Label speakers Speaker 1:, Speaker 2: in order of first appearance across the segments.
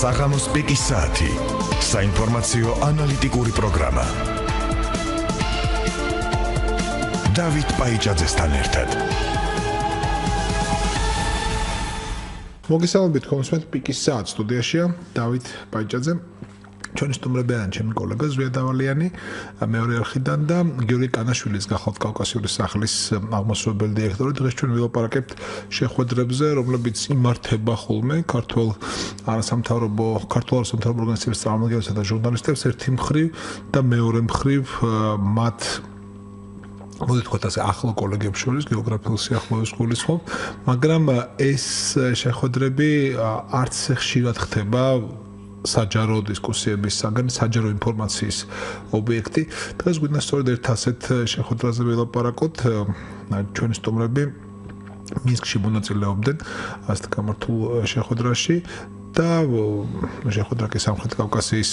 Speaker 1: საღამოს პიკის საათი. საინფორმაციო ანალიტიკური პროგრამა. დავით პაიჭაძესთან ერთად.
Speaker 2: მოგესალმებით კონსვენტ პიკის საათ სტუდიაშია დავით პაიჭაძე. ჩვენი სტუმრებიან ჩემი კოლეგა ზვია დავალიანი მეორე არხიდან და გიორგი კანაშვილის გახალთ კავკასიური სახლის აღმასრულებელი დირექტორი. დღეს ჩვენ ვილაპარაკებთ შეხვედრებზე რომლებიც იმართება ხოლმე ქართულ არასამთავრობო ქართულ არასამთავრობო ორგანიზაციების წარმომადგენლებსა და ჟურნალისტებს. ერთი მხრივ და მეორე მხრივ მათ მოდი თქვა ასე ახლო კოლეგებს შორის გეოგრაფიულ სიახლოვეს გულისხმობ მაგრამ ეს შეხვედრები არც ხშირად ხდება საჯარო დისკუსიების საგანი საჯარო ინფორმაციის ობიექტი. დღეს გვინდა სწორედ ერთ ასეთ შეხვედრაზე ველაპარაკოთ. ჩვენი სტუმრები მინსკში მონაწილეობდნენ ასეთ გამართულ შეხვედრაში და შეხვედრა კი სამხრეთ კავკასიის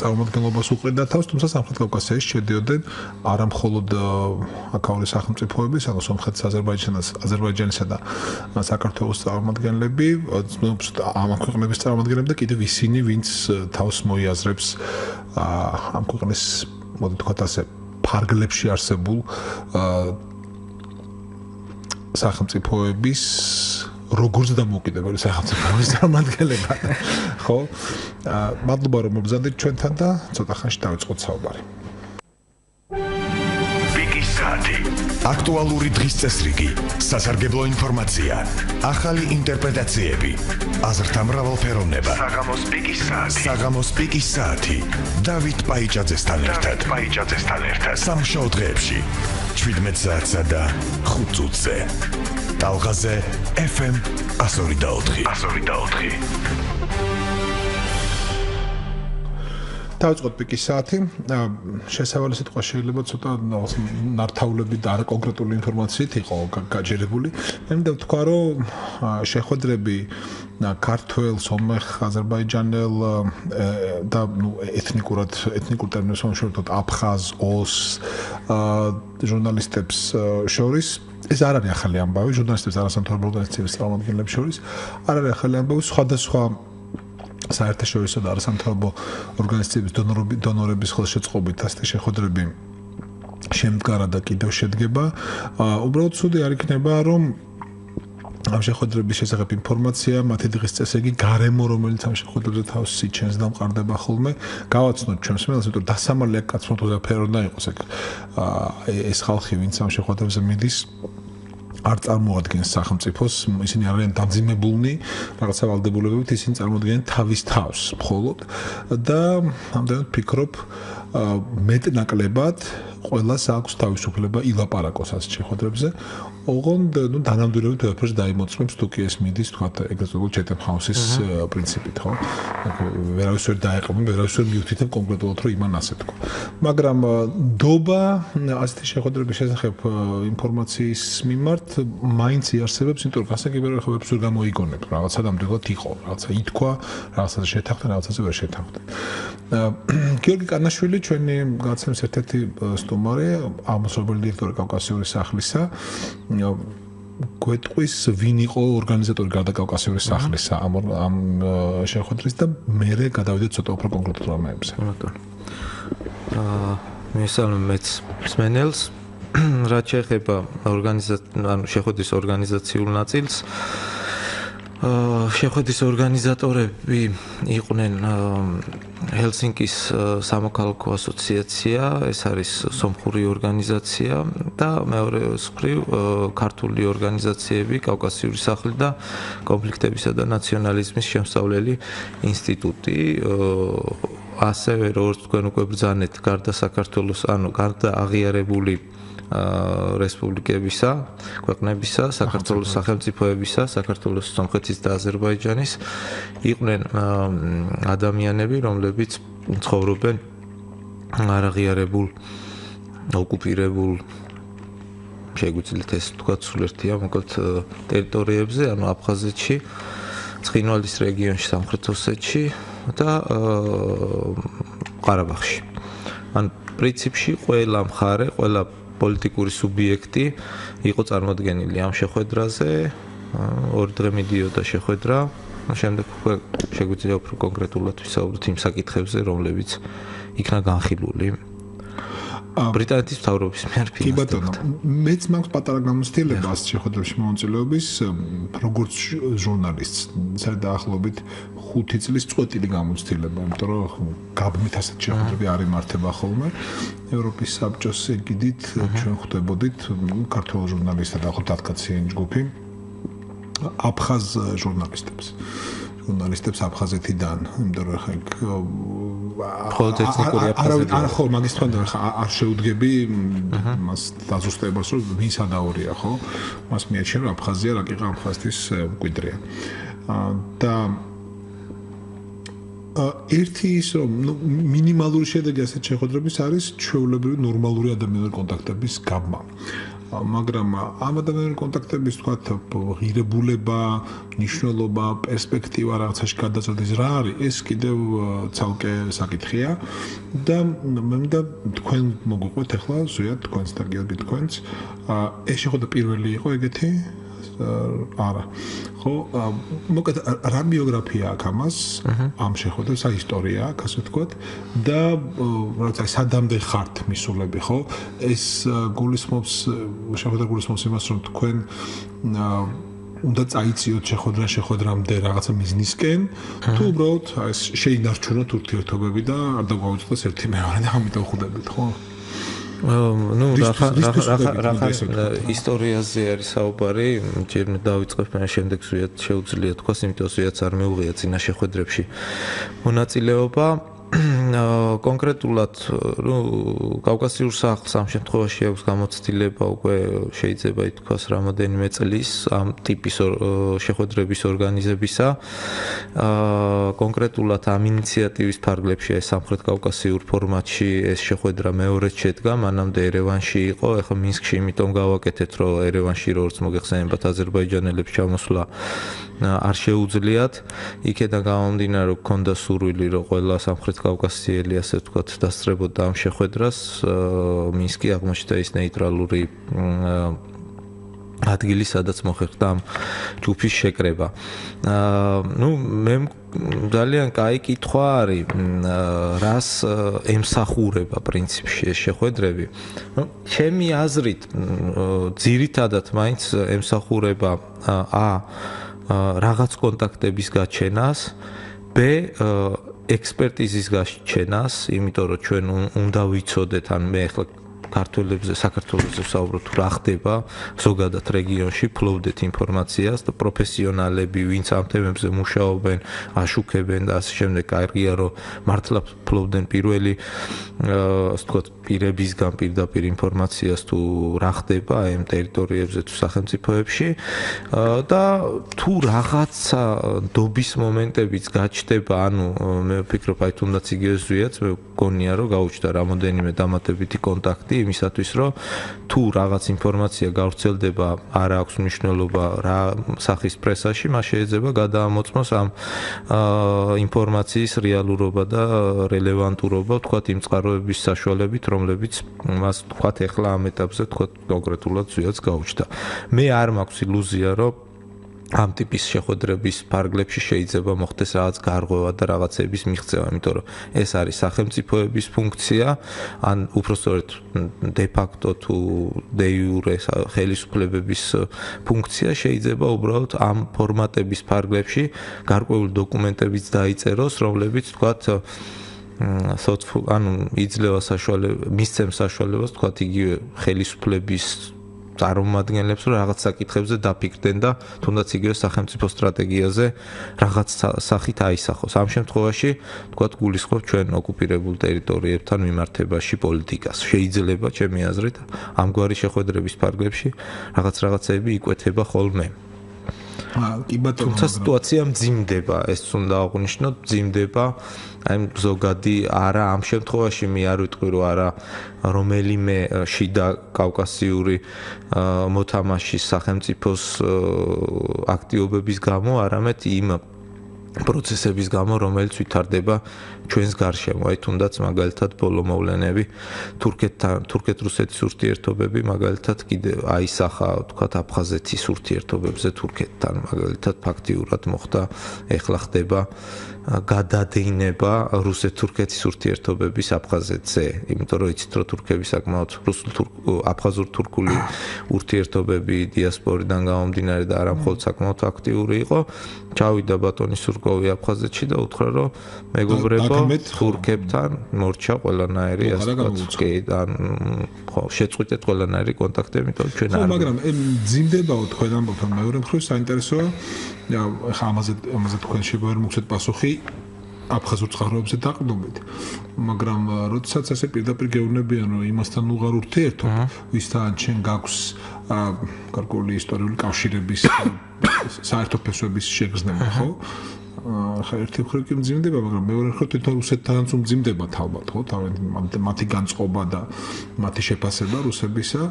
Speaker 2: წარმომადგენლობას უყრიდა თავს, თუმცა სამხრეთ კავკასიაში შედიოდნენ არა მხოლოდ აკაული სახელმწიფოების, ანუ სომხეთის, აზერბაიჯანის, აზერბაიჯანისა და საქართველოს წარმომადგენლები, ამ ქვეყნების წარმომადგენლები და კიდევ ისინი, ვინც თავს მოიაზრებს ამ ქვეყნის, მოდი თქვათ ასე, ფარგლებში არსებულ სახელმწიფოების როგორც დამოუკიდებელი სახელმწიფოების წარმომადგენლება. ხო? აა მადლობა რომ მობზადეთ ჩვენთან და ცოტა ხანში დავიწყოთ საუბარი.
Speaker 1: აქტუალური დღის წესრიგი, სასარგებლო ინფორმაცია, ახალი ინტერპრეტაციები, აზრთა მრავალფეროვნება. საღამოს პიკის საათი. საღამოს პიკის საათი. დავით პაიჭაძესთან ერთად. პაიჭაძესთან ერთად. სამშო დღეებში 17 საათსა და 5 წუთზე. ტალღაზე FM 102.4 102.4
Speaker 2: დავწყოთ პიკის საათი. შესავალი სიტყვა შეიძლება ცოტა ნართავლები და არა კონკრეტული ინფორმაციით იყო გაჯერებული. მე მინდა ვთქვა, რომ შეხვედრები ქართველ, სომეხ, აზერბაიჯანელ და ნუ ეთნიკურად ეთნიკურ ტერმინებს ვამშორებთ აფხაზ, ოს ჟურნალისტებს შორის ეს არ არის ახალი ამბავი ჟურნალისტებს არასამთავრობო ორგანიზაციების წარმომადგენლებს შორის არ არის ახალი ამბავი სხვადასხვა საერთაშორისო და არასამთავრობო ორგანიზაციების დონორების ხელშეწყობით ასეთი შეხვედრები შემდგარა და კიდევ შედგება. უბრალოდ ცუდი არ იქნება, რომ ამ შეხვედრების შესახებ ინფორმაცია, მათი დღის წესრიგი, გარემო, რომელიც ამ შეხვედრებზე თავს სიჩენს და მყარდება ხოლმე, გავაცნოთ ჩვენს მელს, იმიტომ დასამალი აქ კაცმოთ უზაფერო და იყოს ეგ ეს ხალხი, ვინც ამ შეხვედრებზე მიდის, არ წარმოადგენს სახელმწიფოს, ისინი არიან დამძიმებულნი, რაღაცა ვალდებულებებით, ისინი წარმოადგენენ თავის თავს მხოლოდ. და ამდენად ფიქრობ მეტნაკლებად ყველას აქვს თავისუფლება ილაპარაკოს ამ შეხვედრებზე. ოღონდ ნუ დანამდვილებით ვეფერს დაიმოწმებს თუ კი ეს მიდის თქვა ეგრეთ წოდებული ჩეტემ ჰაუსის პრინციპით ხო? ვერავის ვერ დაეყობენ ვერავის ვერ მიუთითებ კონკრეტულად რომ იმან ასე თქვა. მაგრამ დობა ასეთი შეხვედრების შესახებ ინფორმაციის მიმართ მაინც იარსებებს იმიტომ რომ გასაგებია რომ ვეფერს ვერ გამოიგონებ რაღაცა ნამდვილად იყო რაღაცა ითქვა რაღაცა შეთანხმდა რაღაცაზე ვერ შეთანხმდა გიორგი კანაშვილი ჩვენი გაცემის ერთ-ერთი სტუმარი აღმოსავლელი დირექტორი კავკასიური სახლისა. გვეტყვის ვინ იყო ორგანიზატორი გარდა კავკასიური სახლისა ამ ამ შეხვედრის და მე გადავიდე ცოტა უფრო კონკრეტულ რამეებზე.
Speaker 3: აა მესალმეთ სმენელს რაც შეეხება ორგანიზაცია ანუ შეხვედრის ორგანიზაციულ ნაწილს შეხვედრის ორგანიზატორები იყვნენ ჰელსინკის სამოქალაქო ასოციაცია, ეს არის სომხური ორგანიზაცია და მეორე მხრივ ქართული ორგანიზაციები, კავკასიური სახლი და კონფლიქტებისა და ნაციონალიზმის შემსწავლელი ინსტიტუტი. ასევე როგორც თქვენ უკვე ბრძანეთ, გარდა საქართველოს, ანუ გარდა აღიარებული რესპუბლიკებისა, ქვეყნებისა, საქართველოს სახელმწიფოებისა, საქართველოს სომხეთის და აზერბაიჯანის იყვნენ ადამიანები, რომლებიც ცხოვრობენ არაღიარებულ ოკუპირებულ შეგვიძლიათ ეს თქვა სულ ერთია მოკლედ ტერიტორიებზე, ანუ აფხაზეთში, ცხინვალის რეგიონში, სამხრეთ ოსეთში და ყარაბაღში. ან პრინციპში ყველა მხარე, ყველა პოლიტიკური სუბიექტი იყო წარმოქმნილი ამ შეხვედრაზე. ორი დღე მიდიოდა შეხვედრა შემდეგ უკვე შეგვიძლია უფრო კონკრეტულად ვისაუბროთ იმ საკითხებზე, რომლებიც იქნა განხილული. ბრიტანეთის მთავრობის მიერ
Speaker 2: კი ბატონო, მეც მაქვს პატარა გამოცდილება ამ შეხვედრებში მონაწილეობის როგორც ჟურნალისტს, საერთოდ 5 წლის წვეტილი გამოცდილება, იმიტომ რომ გაბმით ასეთ შეხვედრები არ იმართება ხოლმე. ევროპის საბჭოს ეგიდით ჩვენ ხვდებოდით ქართულ ჟურნალისტთა და ხო დათქაციან ჯგუფი აფხაზ ჟურნალისტებს. ჟურნალისტებს აფხაზეთიდან, იმიტომ რომ ხა
Speaker 3: ხოლოდ ეთნიკური აფხაზები
Speaker 2: არ ხო მაგის თქვენ ხა არ შეუდგები მას დაზუსტებას რომ ვინ სადაურია ხო? მას მიაჩნია რომ აფხაზია რა კიყა აფხაზეთის მკვიდრია. და ერთი ის რომ ნუ მინიმალური შედეგი ასეთ შეხვედრების არის ჩვეულებრივი ნორმალური ადამიანური კონტაქტების გაბმა. მაგრამ ამ ადამიანური კონტაქტების თქვათ ღირებულება, ნიშნულობა, პერსპექტივა რაღაცაში გადაწყვეტის რა არის, ეს კიდევ ცალკე საკითხია. და მე მინდა თქვენ მოგვიყვეთ ახლა ზუსტად თქვენს და გიორგი თქვენს. ეს შეხვედრა პირველი იყო ეგეთი არა. ხო, მოკეთ რა ბიოგრაფია აქვს ამას? ამ შეხვედრას, აი ისტორია აქვს, ასე ვთქვათ. და რაღაცა სადამდე ხართ მისულები, ხო? ეს გულისხმობს შეხვედრა გულისხმობს იმას, რომ თქვენ უნდა წაიციოთ შეხვედრა შეხვედრამდე რაღაცა მიზნისკენ, თუ უბრალოდ ეს შეინარჩუნოთ ურთიერთობები და არ დაგვაუწყდეს ერთი მეორე და ამიტომ ხვდებით, ხო?
Speaker 3: ну რახანს ისტორიაზე არის საუბარი ჯერ დავიწყებ მე შემდეგ ზუიად შეუძლია თქვა სიმიტოს ზუიად არ მეუღია წინა შეხვედრებში მონაწილეობა. კონკრეტულად ნუ კავკასიურ სახლს ამ შემთხვევაში აქვს გამოცდილება უკვე შეიძლება ითქვას რამოდენიმე წლის ამ ტიპის შეხვედრების ორგანიზებისა. აა კონკრეტულად ამ ინიციატივის ფარგლებში ეს სამხრეთ კავკასიურ ფორმატში ეს შეხვედრა მეორედ შედგა, მანამდე ერევანში იყო, ეხლა მინსკში იმიტომ გავაკეთეთ, რომ ერევანში როგორც მოგეხსენებათ აზერბაიჯანელებს ჩამოსვლა არ შეუძლიათ. იქედან გამომდინარე, რომ ქონდა სურვილი, რომ ყველა სამხრეთ კავკასიელი ასე ვთქვათ, დასწრებოდა ამ შეხვედრას. მინსკი აღმოჩნდა ის ნეიტრალური ადგილი, სადაც მოხერხდა ამ ჯუფის შეკრება. აა ნუ მე ძალიან კაი კითხვა არის, რას ემსახურება პრინციპში ეს შეხვედრები. ნუ ჩემი აზრით, ძირითადად მაინც ემსახურება ა რაღაც კონტაქტების გაჩენას, ბ ექსპერტიზის გაჩენას, იმიტომ რომ ჩვენ უნდა ვიცოდეთ ან მე ახლა ქართველებზე საქართველოსზე ვსაუბრობ თუ რა ხდება ზოგადად რეგიონში ფლოვდეთ ინფორმაციას და პროფესიონალები ვინც ამ თემებზე მუშაობენ აშუქებენ და ასე შემდეგ. კარგია რომ მართლა ფლოვდენ პირველი ასე ვთქვათ პირებისგან პირდაპირ ინფორმაციას თუ რა ხდება ამ ტერიტორიებზე თუ სახელმწიფოებში. და თუ რაღაცა დობის მომენტებიც გაჩნდება ანუ მე ვფიქრობ აი თუნდაც იგივე ზვიაც მე გონია რომ გაუჩნდა რამოდენიმე დამატებითი კონტაქტი იმისათვის, რომ თუ რაღაც ინფორმაცია გავრცელდება, არ აქვს მნიშვნელობა რა სახის პრესაში, მას შეიძლება გადაამოწმოს ამ ინფორმაციის რეალურობა და რელევანტურობა, თქვათ იმ წყაროების საშუალებით, რომლებიც მას თქვათ ახლა ამ ეტაპზე თქვათ კონკრეტულად ზიაც გაუჩნდა. მე არ მაქვს ილუზია, რომ ამ ტიპის შეხვედრების ფარგლებში შეიძლება მოხდეს რაღაც გარღვევა და რაღაცების მიღწევა, იმიტომ რომ ეს არის სახელმწიფოების ფუნქცია, ან უпростоრად de facto თუ de jure ხელისუფლებების ფუნქცია შეიძლება უბრალოდ ამ ფორმატების ფარგლებში გარკვეული დოკუმენტებიც დაიწეროს, რომლებიც თქვათ სოციალ ანუ იძლევა საშუალება მისცემ საშუალებას თქვათ იგივე ხელისუფლების წარმომადგენლებს რომ რაღაც საკითხებზე დაფიქრდნენ და თუნდაც იგივე სახელმწიფო სტრატეგიაზე რაღაც სახით აისახოს. ამ შემთხვევაში თქვათ გულისხმობ ჩვენ ოკუპირებულ ტერიტორიებთან მიმართებაში პოლიტიკას. შეიძლება ჩემი აზრით ამგვარი შეხვედრების ფარგლებში რაღაც რაღაცები იკვეთება ხოლმე.
Speaker 2: კი ბატონო
Speaker 3: თუმცა სიტუაცია მძიმდება ეს უნდა აღვნიშნოთ მძიმდება აი ზოგადი არა ამ შემთხვევაში მე არ ვიტყვი რომ არა რომელიმე შიდა კავკასიური მოთამაშის სახელმწიფოს აქტიობების გამო არამედ იმ პროცესების გამო, რომელიც ვითარდება ჩვენს გარშემო. აი თუნდაც მაგალითად ბოლო მოვლენები თურქეთთან, თურქეთ-რუსეთის ურთიერთობები მაგალითად კიდე აისახა, თქვათ, აფხაზეთის ურთიერთობებზე თურქეთთან, მაგალითად ფაქტიურად მოხდა, ეხლა ხდება გადადინება რუსეთ-თურქეთის ურთიერთობების აფხაზეთზე, იმიტომ რომ იცით რომ თურქები საკმაოდ რუსულ-აფხაზურ-თურქული ურთიერთობები დიასპორიდან გამომდინარე და არა მხოლოდ საკმაოდ აქტიური იყო, ჩავიდა ბატონი სურკოვი აფხაზეთში და უთხრა რომ მეგობრებო თურქებთან მორჩა ყველანაირი ასე ვთქვათ, კი, ან ხო, შეწყვიტეთ ყველანაირი კონტაქტები, იმიტომ ჩვენ
Speaker 2: არ ხო, მაგრამ ძიმდებაო თქვენ ამბობთ, მეორე მხრივ საინტერესოა ხა ამაზე ამაზე თქვენ შეგვერ მოგცეთ პასუხი აფხაზურ წყაროებზე დაყრდნობით მაგრამ როდესაც ასე პირდაპირ გეუბნებიან რომ იმასთან უღარ ურთიერთობ ვისთან ჩვენ გაქვს გარკვეული ისტორიული კავშირების საერთო ფესვების შეგრძნება ხო ხა ერთი მხრივ კი მძიმდება, მაგრამ მეორე მხრივ თვითონ რუსეთთანაც უმძიმდება თალბათ, ხო? თავენ მათი განწყობა და მათი შეფასება რუსებისა,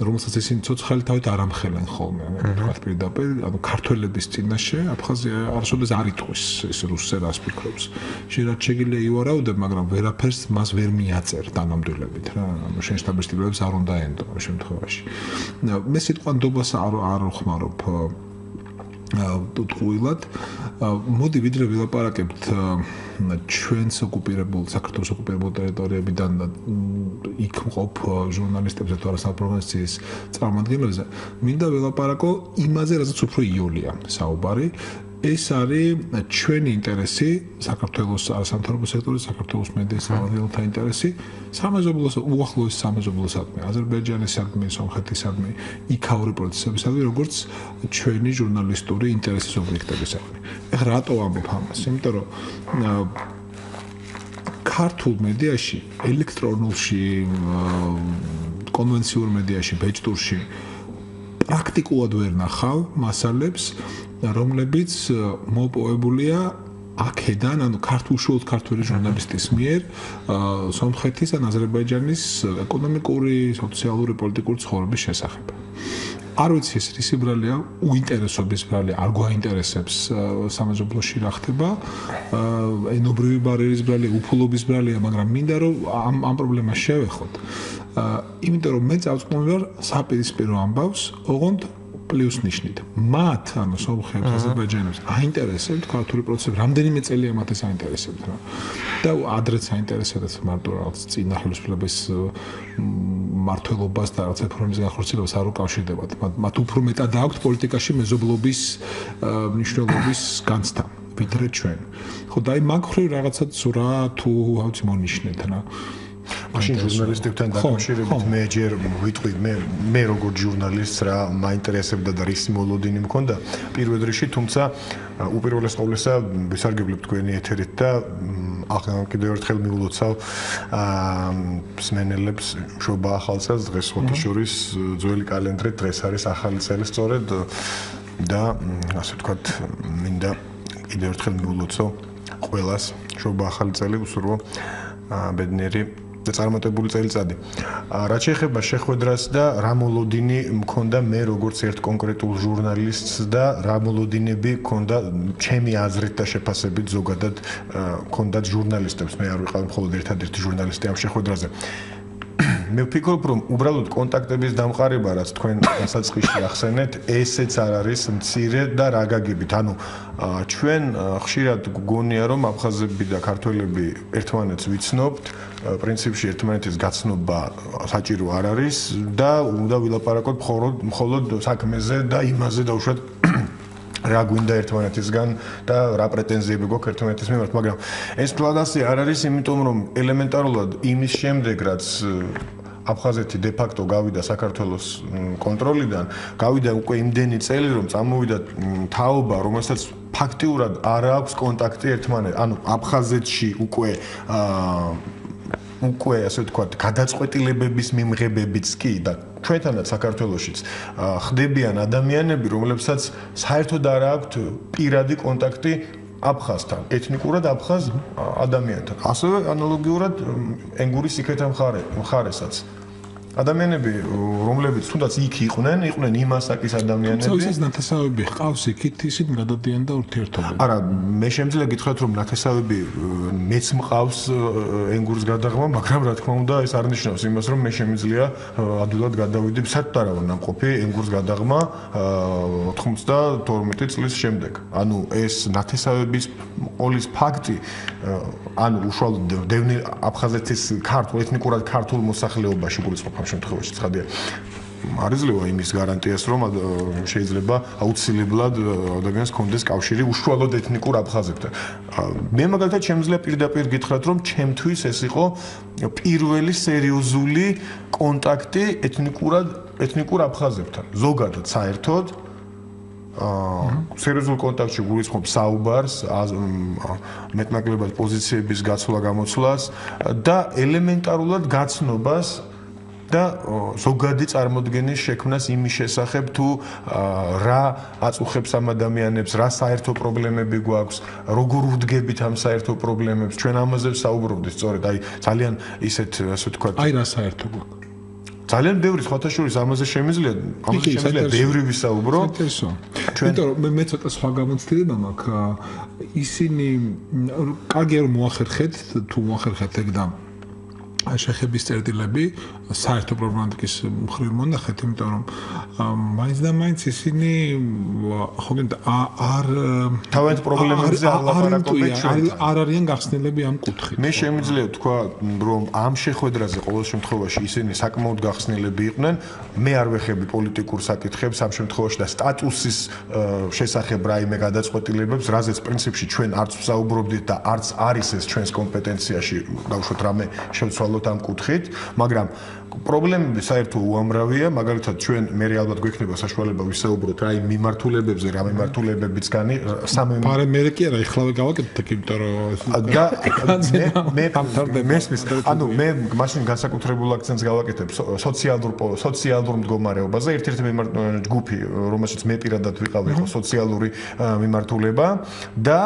Speaker 2: რომელსაც ისინი ცოცხალი თავით არ ამხელენ ხოლმე, თქვა პირდაპირ, ანუ ქართველების წინაშე აფხაზია არასოდეს არ იტყვის ეს რუსზე რას ფიქრობს. შეიძლება შეგიძლია ივარაუდებ, მაგრამ ვერაფერს მას ვერ მიაწერ თანამდვილებით რა, ანუ შენ სტაბილიზებებს არ უნდა ენდო ამ შემთხვევაში. მე სიტყვა ნდობას არ არ ხმარობ თუილად მოდი ვიდრე ვილაპარაკებთ ჩვენს ოკუპირებულ საქართველოს ოკუპირებულ ტერიტორიებიდან და იქ მყოფ ჟურნალისტებზე თუ არა საპროგრესიის წარმომადგენლებზე. მინდა ვილაპარაკო იმაზე რასაც უფრო იოლია საუბარი ეს არის ჩვენი ინტერესი, საქართველოს სამთავრობო სექტორის, საქართველოს მედიის სამართლთა ინტერესი, სამეზობლოს უახლოეს სამეზობლოსადმი, აზერბაიჯანის სადმი, სომხეთის სადმი, იქაური პროცესებისადმი, როგორც ჩვენი ჟურნალისტური ინტერესის ობიექტებისადმი. ეხლა რატო ამბობ ამას? იმიტომ რომ ქართულ მედიაში, ელექტრონულში, კონვენციურ მედიაში, ბეჭდურში პრაქტიკულად ვერ ნახავ მასალებს რომლებიც მოპოვებულია აქედან, ანუ ქართულშუალოდ ქართული ჟურნალისტის მიერ, სომხეთის ან აზერბაიჯანის ეკონომიკური, სოციალური, პოლიტიკური ცხოვრების შესახებ. არ ვიცი ეს ისი ბრალია, უინტერესობის ბრალია, არ გვაინტერესებს სამეზობლოში რა ხდება. ენობრივი ბარერის ბრალია, უფულობის ბრალია, მაგრამ მინდა რომ ამ ამ პრობლემას შევეხოთ. იმიტომ რომ მე წავწმუნდი ვარ საპირისპირო ამბავს, ოღონდ პლუს ნიშნით. მათ, ანუ სომხებს, აზერბაიჯანელებს აინტერესებთ ქართული პროცესები, რამდენიმე წელია მათ ეს აინტერესებთ რა. და ადრეც აინტერესებთ მარტო რაღაც წინა ხელისუფლების მართლობას და რაღაც ეფორმის განხორციელებას არ უკავშირდებათ. მათ უფრო მეტად აქვთ პოლიტიკაში მეზობლობის მნიშვნელობის განცდა. ვიდრე ჩვენ. ხო, დაი მაგ ხრი რაღაცა ზურა თუ აუცი მონიშნეთ რა.
Speaker 4: მაშინ ჟურნალისტებთან დაკავშირებით მე ჯერ ვიტყვი მე მე როგორც ჟურნალისტს რა მაინტერესებდა და რის მოლოდინი მქონდა პირველ რიგში თუმცა უპირველეს ყოვლისა ვისარგებლებ თქვენი ეთერით და ახლა კიდევ ერთხელ მიულოცავ სმენელებს შობა ახალწელს დღეს ხოთი შორის ძველი კალენდრით დღეს არის ახალი წელი სწორედ და ასე ვთქვათ მინდა კიდევ ერთხელ მიულოცო ყველას შობა ახალი წელი უსურვო ბედნიერი წარმატებული წელიწადი. რაც შეეხება შეხვედრას და რა მოლოდინი მქონდა მე როგორც ერთ კონკრეტულ ჟურნალისტს და რა მოლოდინები მქონდა ჩემი აზრით და შეფასებით ზოგადად მქონდა ჟურნალისტებს. მე არ ვიყავ მხოლოდ ერთადერთი ჟურნალისტი ამ შეხვედრაზე. მე ვფიქრობ რომ უბრალოდ კონტაქტების დამყარება რაც თქვენ დასაწყისში ახსენეთ ესეც არ არის მცირე და რა გაგებით ანუ ჩვენ ხშირად გგონია რომ აფხაზები და ქართველები ერთმანეთს ვიცნობთ პრინციპში ერთმანეთის გაცნობა საჭირო არ არის და უნდა ვილაპარაკოთ მხოლოდ მხოლოდ საქმეზე და იმაზე დაუშვათ რა გვინდა ერთმანეთისგან და რა პრეტენზიები გვაქვს ერთმანეთის მიმართ, მაგრამ ეს ფლადასი არ არის, იმიტომ რომ ელემენტარულად იმის შემდეგ, რაც აფხაზეთი დე ფაქტო გავიდა საქართველოს კონტროლიდან, გავიდა უკვე იმდენი წელი, რომ წამოვიდა თაობა, რომელსაც ფაქტიურად არ აქვს კონტაქტი ერთმანეთთან. ანუ აფხაზეთში უკვე აა უკვე ასე ვთქვათ, გადაწყვეტილებების მიმღებებიც კი და ჩვენთანაც საქართველოსიც ხდებიან ადამიანები, რომლებსაც საერთოდ არ აქვთ პირადი კონტაქტი აფხაზთან, ეთნიკურად აფხაზ ადამიანთან. ასევე ანალოგიურად ენგურის იქეთა მხარე, მხარესაც. ადამიანები რომლებიც თუნდაც იქ იყვნენ, იყვნენ იმ ასაკის ადამიანები.
Speaker 2: თუმცა ნათესავები ყავს იქით ისინი გადადიან და ურთიერთობენ.
Speaker 4: არა, მე შემიძლია გითხრათ რომ ნათესავები მეც მყავს ენგურს გადაღმა, მაგრამ რა თქმა უნდა ეს არ ნიშნავს იმას რომ მე შემიძლია ადვილად გადავიდე საერთოდ არა ვარ ნამყოფი ენგურს გადაღმა 92 წლის შემდეგ. ანუ ეს ნათესავების ყოლის ფაქტი ანუ უშუალოდ დევნილ აფხაზეთის ქართულ ეთნიკურად ქართულ მოსახლეობაში გულისხმობ ამ შემთხვევაში ცხადია. არიზლევა იმის გარანტიას რომ შეიძლება აუცილებლად ადამიანს კონდეს კავშირი უშუალოდ ეთნიკურ აფხაზებთან. მე მაგალითად შემიძლია პირდაპირ გითხრათ რომ ჩემთვის ეს იყო პირველი სერიოზული კონტაქტი ეთნიკურად ეთნიკურ აფხაზებთან. ზოგადად საერთოდ აა სერიოზულ კონტაქტში გულისხმობ საუბარს მეტნაკლებად პოზიციების გაცვლა გამოცვლას და ელემენტარულად გაცნობას და ზოგადი წარმოდგენის შექმნას იმის შესახებ თუ რა აწუხებს ამ ადამიანებს, რა საერთო პრობლემები გვაქვს, როგორ ვდგებით ამ საერთო პრობლემებს, ჩვენ ამაზე საუბრობდით სწორედ, აი ძალიან ისეთ ასე ვთქვათ.
Speaker 2: აი რა საერთო გვაქვს.
Speaker 4: ძალიან ბევრი სხვათა შორის ამაზე შემიძლია ამაზე შემიძლია ბევრი ვისაუბრო
Speaker 2: ჩვენ იმიტომ რომ მე ცოტა სხვა გამოცდილება მაქვს ისინი კარგია რომ მოახერხეთ თუ მოახერხეთ ეგ და შეხების წერტილები საერთო პრობლემატიკის მხრივ მონახეთ, იმიტომ რომ მაინც და მაინც ისინი ხო გინდა არ
Speaker 4: თავად პრობლემებზე არ ლაპარაკობენ
Speaker 2: არ არიან გახსნილები ამ კუთხით.
Speaker 4: მე შემიძლია თქვა, რომ ამ შეხვედრაზე ყოველ შემთხვევაში ისინი საკმაოდ გახსნილები იყვნენ. მე არ ვეხები პოლიტიკურ საკითხებს ამ შემთხვევაში და სტატუსის შესახებ რაიმე გადაწყვეტილებებს, რაზეც პრინციპში ჩვენ არც ვსაუბრობდით და არც არის ეს ჩვენს კომპეტენციაში, დავუშვათ რამე შევცვალოთ ვცდილობთ ამ კუთხით, მაგრამ პრობლემები საერთო უამრავია, მაგალითად ჩვენ მე ალბათ გვექნება საშუალება ვისაუბროთ აი მიმართულებებზე, რა მიმართულებებიც განი
Speaker 2: სამე პარე მე კი არა, ეხლავე გავაკეთეთ ეგ, იმიტომ რომ
Speaker 4: მე მე მესმის, ანუ მე მაშინ განსაკუთრებულ აქცენტს გავაკეთებ. სოციალურ სოციალურ მდგომარეობაზე, ერთ-ერთი ჯგუფი, რომელშიც მე პირადად ვიყავ, იყო სოციალური მიმართულება. და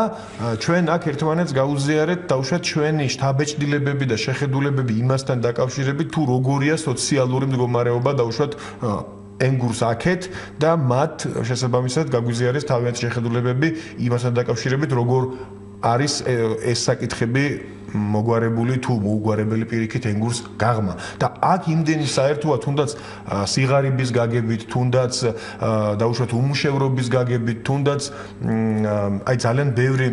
Speaker 4: ჩვენ აქ ერთმანეთს გაუზიარეთ დაუშვათ ჩვენი შტაბეჭდილებები და შეხედულებები იმასთან დაკავშირებით თუ როგორია სოციალური მდგომარეობა დაუშვათ ენგურს აქეთ და მათ შესაბამისად გაგვიზიარეს თავიანთი შეხედულებები იმასთან დაკავშირებით როგორ არის ეს საკითხები მოგვარებული თუ მოუგვარებელი პირიქით ენგურს გაღმა. და აქ იმდენი საერთოა თუნდაც სიღარიბის გაგებით თუნდაც დაუშვათ უმუშევრობის გაგებით თუნდაც აი ძალიან ბევრი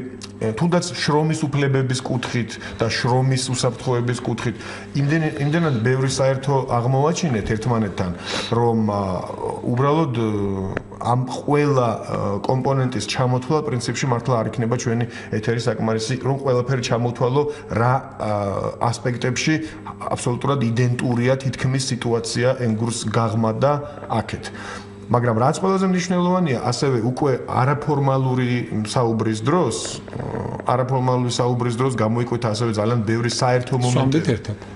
Speaker 4: თუნდაც შრომის უფლებების კუთხით და შრომის უსაფრთხოების კუთხით იმდენ იმდენად ბევრი საერთო აღმოვაჩინეთ ერთმანეთთან რომ უბრალოდ ამ ყველა კომპონენტის ჩამოთვლა პრინციპში მართლა არ იქნება ჩვენი ეთერი საკმარისი რომ ყველაფერი ჩამოთვალო რა ასპექტებში აბსოლუტურად იდენტურია თითქმის სიტუაცია ენგურს გაღმა და აქეთ მაგრამ რაც ყველაზე მნიშვნელოვანია, ასევე უკვე არაფორმალური საუბრის დროს, არაფორმალური საუბრის დროს გამოიკვეთა ასევე ძალიან ბევრი საერთო მომენტი.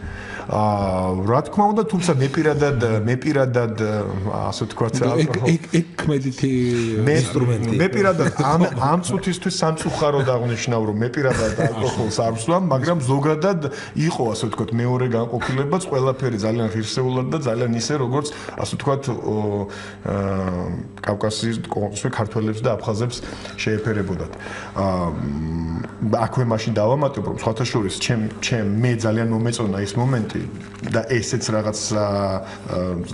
Speaker 4: აა რა თქმა უნდა, თუმცა მე პირადად მე პირადად ასე ვთქვათ,
Speaker 2: ეგ ეგ კმედითი
Speaker 3: ინსტრუმენტი.
Speaker 4: მე პირადად ამ ამ წუთისთვის სამწუხარო დაღვნიშნავ, რომ მე პირადად ალკოჰოლს არ ვსვამ, მაგრამ ზოგადად იყო ასე ვთქვათ, მეორე განყოფილებაც, ყველაფერი ძალიან ღირსეულად და ძალიან ისე, როგორც ასე ვთქვათ, აა კავკასიის კონკრეტულად ქართველებს და აფხაზებს შეეფერებოდათ. აა აქვე მაშინ დავამატებ, რომ სხვათა შორის ჩემ ჩემ მე ძალიან მომეწონა ის მომენტი და ესეც რაღაც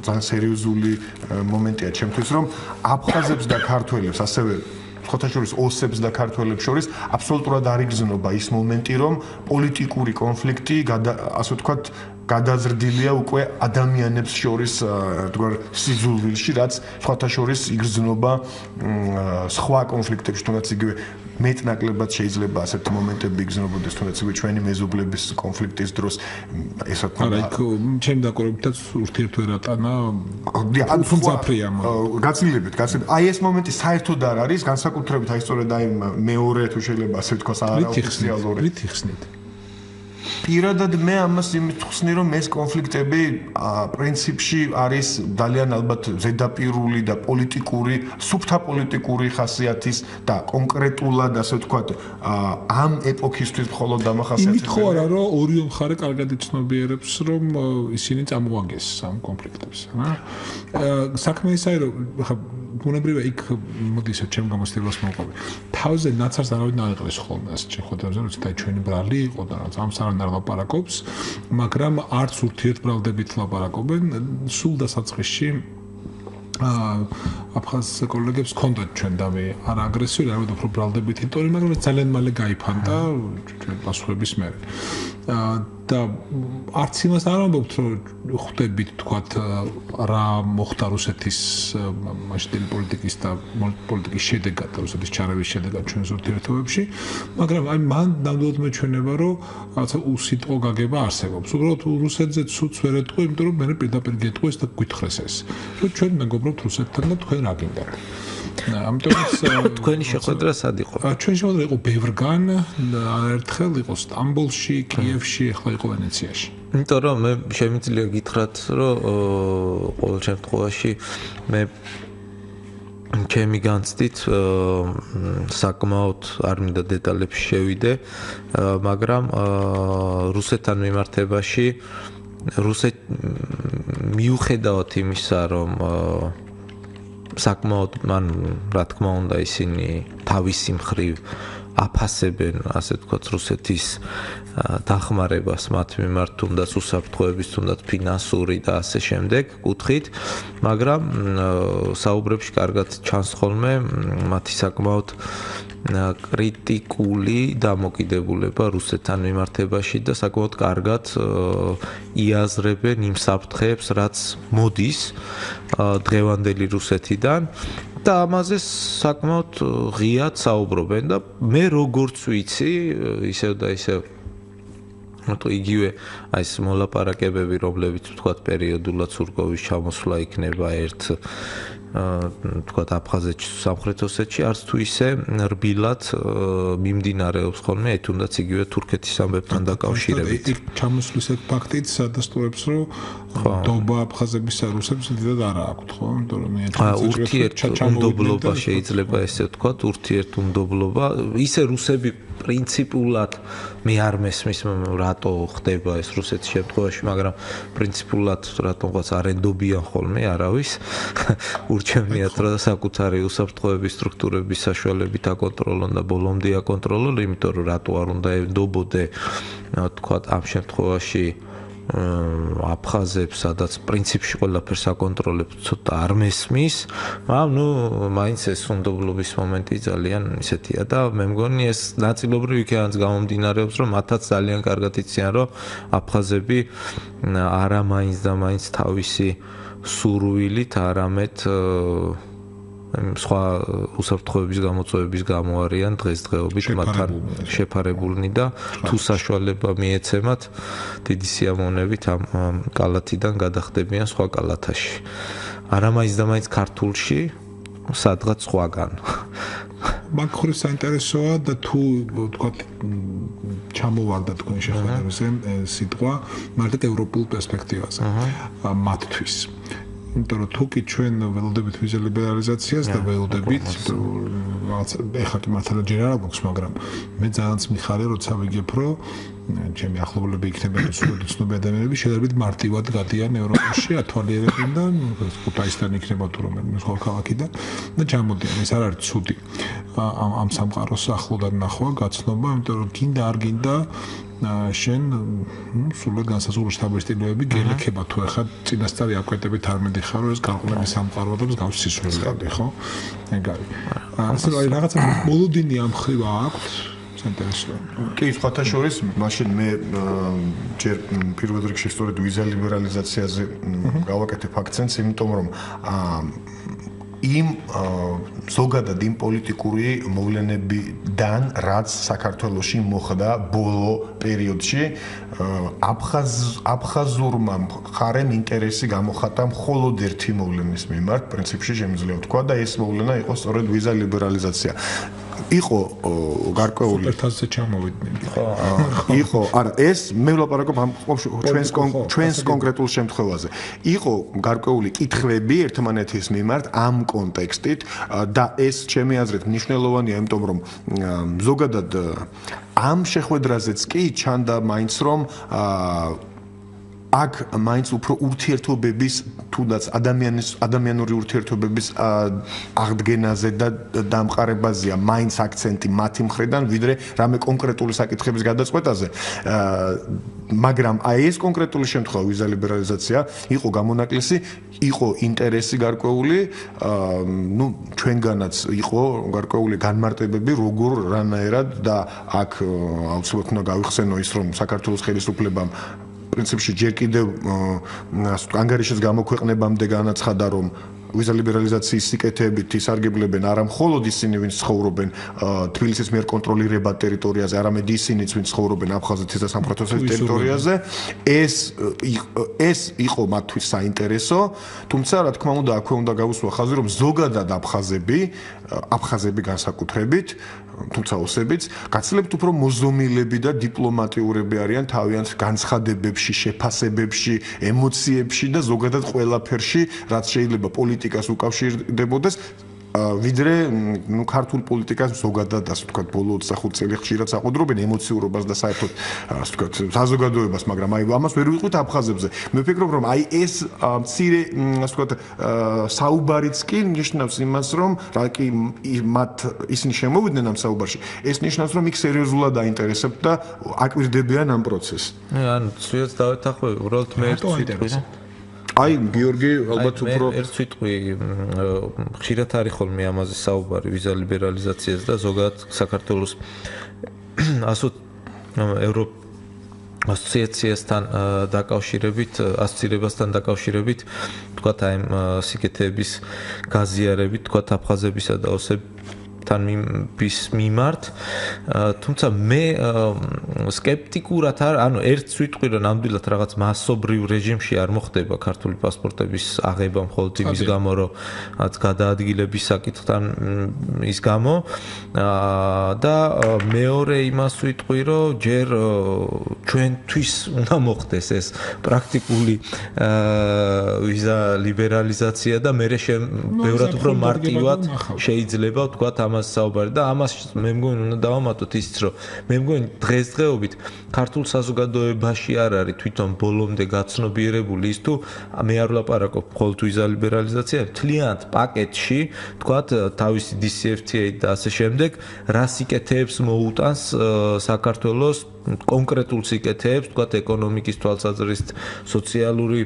Speaker 4: ძალიან სერიოზული მომენტია ჩემთვის რომ აფხაზებს და ქართველებს ასევე ხოთაშორის ოსებს და ქართველებს შორის აბსოლუტურად არ იგზნობა ის მომენტი რომ პოლიტიკური კონფლიქტი ასე ვთქვათ გადაზრდილია უკვე ადამიანებს შორის თქვა სიძულვილში რაც სხვათა შორის იგრძნობა სხვა კონფლიქტებში თუნდაც იგივე მეტნაკლებად შეიძლება ასეთ მომენტები იგრძნობოდეს თუნდაც იგივე ჩვენი მეზობლების კონფლიქტის დროს. ესა
Speaker 2: თქო არა იქ ჩემ დაკვირვებითაც ურთიერთვერატანა ან თუმცაფრია
Speaker 4: გაცილებით გაცილებით აი ეს მომენტი საერთოდ არ არის. განსაკუთრებით აი სწორედ აი მეორე თუ შეიძლება ასე თქვა საარაოფიციალური
Speaker 2: რითი ხსნით
Speaker 4: პირადად მე ამას იმით ხსნი რომ ეს კონფლიქტები პრინციპში არის ძალიან ალბათ ზედაპირული და პოლიტიკური, სუფთა პოლიტიკური ხასიათის და კონკრეტულად ასე ვთქვათ ამ ეპოქისთვის მხოლოდ დამახასიათებელი.
Speaker 2: იმით ხო არა რომ ორივე მხარე კარგად იცნობიერებს რომ ისინი წამოაგეს ამ კონფლიქტებს, რა? საქმე ისაა რომ ხა ბუნებრივია იქ მოდი ისე ჩემ გამოსtildeებას მოვყვები. თავზე ნაცარს არავინ აიყრის ხოლმე ასე შეხვედრებზე, როცა და ჩვენი ბრალი იყო და რაც ამ სარან არ ლაპარაკობს, მაგრამ არც ურთიერთბრალდებით ლაპარაკობენ, სულ დასაწყისში აა აფხაზ კოლეგებს კონდოთ ჩვენ დავე არა აგრესიული არა უფრო ბრალდებით ინტორი მაგრამ ძალიან მალე გაიფანტა ჩვენ პასუხების მერე და არც იმას არ ამბობთ რომ ხვდებით თქვათ რა მოხდა რუსეთის მასშტაბური პოლიტიკის და პოლიტიკის შედეგად რუსეთის ჩარევის შედეგად ჩვენს ურთიერთობებში. მაგრამ აი მან ნამდვილად მეჩვენება რომ რაღაცა უსიტყო გაგება არსებობს. უბრალოდ რუსეთზე ცუც ვერ ეტყვი იმიტომ რომ მე პირდაპირ გეტყვეს და გვითხრეს ეს. რომ ჩვენ მეგობრობთ რუსეთთან და თქვენ რა გინდათ
Speaker 3: ამიტომ თქვენი შეხვედრა სად იყო?
Speaker 2: ჩვენი შეხვედრა იყო ბევრგან, ერთხელ იყო სტამბოლში, კიევში, ახლა იყო ვენეციაში.
Speaker 3: იმიტომ რომ მე შემიძლია გითხრათ, რომ ყოველ შემთხვევაში მე ჩემი განცდით საკმაოდ არ მინდა დეტალებში შევიდე, მაგრამ რუსეთთან მიმართებაში რუსეთ მიუხედავად იმისა, რომ საკმაოდ მან რა თქმა უნდა ისინი თავისი მხრივ აფასებენ ასე ვთქვათ რუსეთის დახმარებას მათ მიმართ თუნდაც უსაფრთხოების თუნდაც ფინანსური და ასე შემდეგ კუთხით მაგრამ საუბრებში კარგად ჩანს ხოლმე მათი საკმაოდ კრიტიკული დამოკიდებულება რუსეთთან მიმართებაში და საკმაოდ კარგად იაზრებენ იმ საფრთხეებს, რაც მოდის დღევანდელი რუსეთიდან და ამაზე საკმაოდ ღიად საუბრობენ და მე როგორც ვიცი, ისევ და ისევ ნუ იგივე აი ეს მოლაპარაკებები, რომლებიც თქვათ პერიოდულად სურგოვის ჩამოსვლა იქნება ერთ თქვათ აფხაზეთში სამხრეთ ოსეთში არც თუ ისე რბილად მიმდინარეობს ხოლმე თუნდაც იგივე თურქეთის ამბებთან დაკავშირებით.
Speaker 2: იქ ჩამოსვლის ეს ფაქტიც ადასტურებს რომ დობა აფხაზების რუსებს დიდად არ აქვთ ხო? იმიტომ რომ
Speaker 3: ურთიერთ უნდობლობა შეიძლება ესე ვთქვათ ურთიერთ უნდობლობა ისე რუსები პრინციპულად მე არ მესმის რატო ხდება ეს რუსეთის შემთხვევაში, მაგრამ პრინციპულად რატომღაც არენდობიან ხოლმე არავის. ურჩევნიათ რა საკუთარი უსაფრთხოების სტრუქტურების საშუალებით აკონტროლონ და ბოლომდე აკონტროლონ, იმიტომ რომ რატო არ უნდა ედობოდე თქვა ამ შემთხვევაში აფხაზებს, სადაც პრინციპში ყველაფერს აკონტროლებთ, ცოტა არ მესმის, მაგრამ ნუ მაინც ეს უნდობლობის მომენტი ძალიან ისეთია და მე მგონი ეს ნაწილობრივ იქაც გამომდინარეობს, რომ მათაც ძალიან კარგად იციან, რომ აფხაზები არა მაინც და მაინც თავისი სურვილით, არამედ სხვა უსაფრთხოების გამოწვევების გამო არიან დღესდღეობით მათთან შეფარებულნი და თუ საშუალება მიეცემათ დიდი სიამოვნებით ამ კალათიდან გადახდებიან სხვა კალათაში. არამაინც და მაინც ქართულში სადღაც სხვაგან.
Speaker 2: მაგხური საინტერესოა და თუ თქვა ჩამოვარდა თქვენ შეხვედრაზე სიტყვა მარტო ევროპულ პერსპექტივაზე მათთვის. იმიტომ რომ თუკი ჩვენ ველოდებით ვიზა ლიბერალიზაციას და ველოდებით რაღაც ეხლა კი მართლა ჯერ არ აქვს მაგრამ მე ძალიან მიხარია როცა ვიგებ რომ ჩემი ახლობლები იქნება სულ ცნობილი ადამიანები შედარებით მარტივად გადიან ევროპაში ათვალიერებენ და ქუთაისთან იქნება თუ რომელიმე სხვა ქალაქიდან და ჩამოდიან ეს არ არის ცუდი. ამ ამ სამყაროს ახლოდან ნახვა გაცნობა იმიტომ რომ გინდა არ გინდა შენ ნუ სულ განსაზღვრული შტაბისტილოები გელიქება თუ ახლა წინასწარი აკვეტებით არ მედიხარო ეს განყოლების სამყარო და გავს სისულები ხო? ეგ არის ასე რომ რაღაცა მოლოდინი ამ ხრივა აქვს საინტერესოა
Speaker 4: კი სხვათა შორის მაშინ მე ჯერ პირველ რიგში სწორედ ვიზა ლიბერალიზაციაზე გავაკეთებ აქცენტს იმიტომ რომ იმ ზოგადად იმ პოლიტიკური მოვლენებიდან რაც საქართველოსში მოხდა ბოლო პერიოდში აფხაზ აფხაზურმა ხარემ ინტერესი გამოხატა მხოლოდ ერთი მოვლენის მიმართ. პრინციპში შემიძლია ვთქვა და ეს მოვლენა იყო სწორედ ვიზა ლიბერალიზაცია იყო გარკვეული
Speaker 2: სუპერთაზზე ჩამოვიდნენ.
Speaker 4: ხო. იყო, არა, ეს მე ვლაპარაკობ ამ ჩვენს ჩვენს კონკრეტულ შემთხვევაზე. იყო გარკვეული კითხვები ერთმანეთის მიმართ ამ კონტექსტით და ეს ჩემი აზრით მნიშვნელოვანია, იმიტომ რომ ზოგადად ამ შეხვედრაზეც კი ჩანდა მაინც რომ აა აქ მაინც უფრო ურთიერთობების თუნდაც ადამიანის ადამიანური ურთიერთობების აღდგენაზე და დამყარებაზეა მაინც აქცენტი მათი მხრიდან ვიდრე რამე კონკრეტული საკითხების გადაწყვეტაზე. მაგრამ აი ეს კონკრეტული შემთხვევა ვიზა ლიბერალიზაცია იყო გამონაკლისი იყო ინტერესი გარკვეული ну ჩვენგანაც იყო გარკვეული განმარტებები როგორ რანაერად და აქ აუცილებლად უნდა გავიხსენო ის რომ საქართველოს ხელისუფლებამ პრინციპში ჯერ კიდევ ანგარიშის გამოქვეყნებამდე განაცხადა რომ ვიზა ლიბერალიზაციის სიკეთეებით ისარგებლებენ არა მხოლოდ ისინი ვინც ცხოვრობენ თბილისის მიერ კონტროლირებად ტერიტორიაზე არამედ ისინიც ვინც ცხოვრობენ აფხაზეთის და სამხრეთის ტერიტორიაზე ეს ეს იყო მათთვის საინტერესო. თუმცა რა თქმა უნდა აქვე უნდა გავუსვა ხაზი რომ ზოგადად აფხაზები აფხაზები განსაკუთრებით თუმცა ოსებიც გაცლებთ უფრო მოზომილები და დიპლომატიურები არიან თავიანთ განცხადებებში, შეფასებებში, ემოციებში და ზოგადად ყველაფერში, რაც შეიძლება პოლიტიკას უკავშირდებოდეს. ვიდრე ნუ ქართულ პოლიტიკას ზოგადად ასე ვთქვათ ბოლო 25 წელი ხშირად საყუდრობენ ემოციურობას და საერთოდ ასე ვთქვათ საზოგადოებას მაგრამ აი ამას ვერ ვიყოთ აფხაზებზე. მე ვფიქრობ რომ აი ეს მცირე ასე ვთქვათ საუბარიც კი ნიშნავს იმას რომ რა კი მათ ისინი შემოვიდნენ ამ საუბარში ეს ნიშნავს რომ იქ სერიოზულად დაინტერესებთ და აკვირდებიან ამ პროცესს.
Speaker 3: ანუ ცუიაც დავეთახო უბრალოდ მე ვიტყვი
Speaker 4: აი გიორგი ალბათ უფრო
Speaker 3: ერთ სიტყვი ხშირად არის ხოლმე ამაზე საუბარი ვიზა ლიბერალიზაციაზე და ზოგადად საქართველოს ასო ევროპ ასოციაციასთან დაკავშირებით, ასოცირებასთან დაკავშირებით, თქვათ აი სიკეთეების გაზიარებით, თქვათ აფხაზებისა და ოსების თან მის მიმართ. თუმცა მე скеპტიკურად არ ანუ ერთ სიტყვი რომ ნამდვილად რაღაც მასობრივ რეჟიმში არ მოხდება ქართული პასპორტების აღება მხოლოდ იმის გამო რომ რაც გადაადგილების საკითხთან ის გამო. და მეორე იმას ვიტყვი რომ ჯერ ჩვენთვის უნდა მოხდეს ეს პრაქტიკული ვიზა ლიბერალიზაცია და მე ბევრად უფრო მარტივად შეიძლება თქვათ ამ ამას საუბარი და ამას მე მგონი უნდა დავამატოთ ისიც რომ მე მგონი დღესდღეობით ქართულ საზოგადოებაში არ არის თვითონ ბოლომდე გაცნობიერებული ის თუ მე არ ვლაპარაკობ მხოლოდ ვიზა ლიბერალიზაცია თლიანად პაკეტში თქვათ თავისი DCFTA და ასე შემდეგ რა სიკეთეებს მოუტანს საქართველოს კონკრეტულ სიკეთეებს, თქვათ ეკონომიკის თვალსაზრისით, სოციალური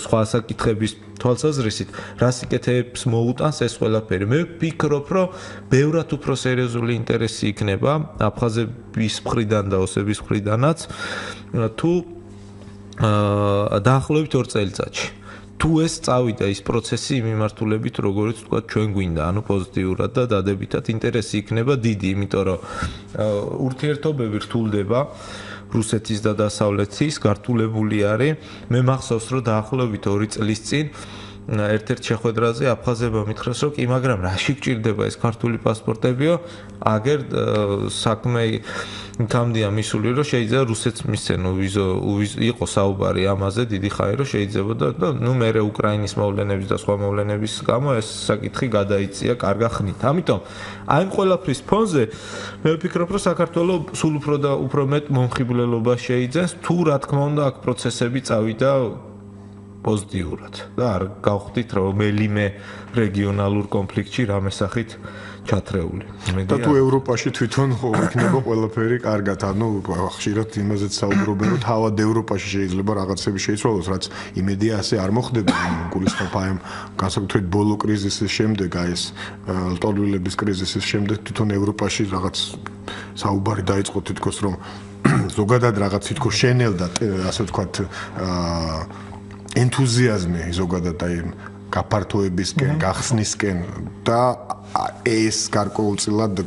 Speaker 3: სხვა საკითხების თვალსაზრისით, რა სიკეთეებს მოუტანს ეს ყველაფერი. მე ვფიქრობ, რომ ბევრად უფრო სერიოზული ინტერესი იქნება აფხაზების მხრიდან და ოსების მხრიდანაც თუ აა დაახლოებით 2 წელიწადში. თუ ეს წავიდა ის პროცესი მიმართულებით, როგორც თქვა ჩვენ გვინდა, ანუ პოზიტიურად და დადებითად ინტერესი იქნება დიდი, იმიტომ რომ ურთიერთობები რთულდება რუსეთის და დასავლეთის გართულებული არის. მე მახსოვს, რომ დაახლოებით 2 წლის წინ ერთ-ერთ შეხვედრაზე აფხაზება მითხრას რომ კი მაგრამ რაში გჭირდება ეს ქართული პასპორტებიო? აგერ საქმე თამდია მისული რომ შეიძლება რუსეთს მისცენო ვიზო იყო საუბარი ამაზე დიდი ხანი რომ შეიძლება და ნუ მე უკრაინის მოვლენების და სხვა მოვლენების გამო ეს საკითხი გადაიწია კარგა ხნით. ამიტომ აი ამ ყველაფრის ფონზე მე ვფიქრობ რომ საქართველოს სულ უფრო და უფრო მეტ მომხიბლელობა შეიძლება თუ რა თქმა უნდა აქ პროცესები წავიდა პოზიტიურად და არ გავხდით რომ მელიმე რეგიონალურ კონფლიქტში რამესახით ჩათრეული.
Speaker 4: და თუ ევროპაში თვითონ ხო იქნება ყველაფერი კარგად, ანუ ხშირად იმაზეც საუბრობენ, რომ თავად ევროპაში შეიძლება რაღაცები შეიცვალოს, რაც იმედია ასე არ მოხდება. გულისხმობ აი განსაკუთრებით ბოლო კრიზისის შემდეგ, აი ეს ლტოლვილების კრიზისის შემდეგ თვითონ ევროპაში რაღაც საუბარი დაიწყო თითქოს რომ ზოგადად რაღაც თითქოს შენელდა ასე ვთქვათ აა ენთუზიაზმი ზოგადად აი გაფართოებისკენ, გახსნისკენ და ეს გარკვეულწილად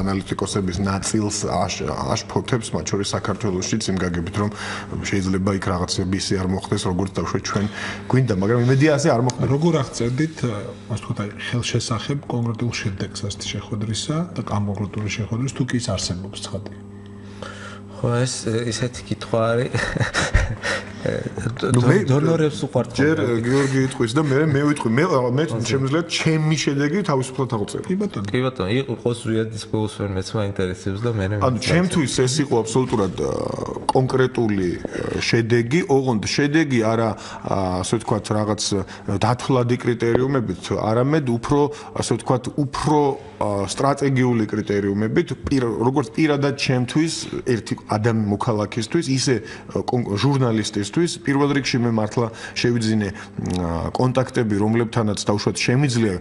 Speaker 4: ანალიტიკოსების ნაწილს აშფოთებს, მათ შორის საქართველოსშიც იმ გაგებით, რომ შეიძლება იქ რაღაცები ისე არ მოხდეს, როგორც დავშვეთ ჩვენ გვინდა, მაგრამ იმედი ასე არ მოხდება.
Speaker 2: როგორ აღწერდით, ასე ვთქვათ, აი, ხელშესახებ კონკრეტულ შედეგს ასეთი შეხვედრისა და კონკრეტული შეხვედრის თუ კი ის არსებობს ცხადი.
Speaker 3: ეს ისეთი კითხვა არის. დონორებს უყვართ
Speaker 4: ჯერ გიორგი იტყვის და მე მე ვიტყვი. მე მე შემიძლია ჩემი შედეგი თავისუფლად აღწერ
Speaker 2: კი ბატონო
Speaker 3: კი ბატონო იყოს ზუიადის ბოლოსვენ მეც მაინტერესებს და მე
Speaker 4: ანუ ჩემთვის ეს იყო აბსოლუტურად კონკრეტული შედეგი ოღონდ შედეგი არა ასე ვთქვათ რაღაც დათვლადი კრიტერიუმებით არამედ უფრო ასე ვთქვათ უფრო სტრატეგიული კრიტერიუმებით როგორც პირადად ჩემთვის ერთი ადამი მოქალაქისთვის ისე ჟურნალისტისთვის პირველ რიგში მე მართლა შევიძინე კონტაქტები რომლებთანაც დავშვათ შემიძლია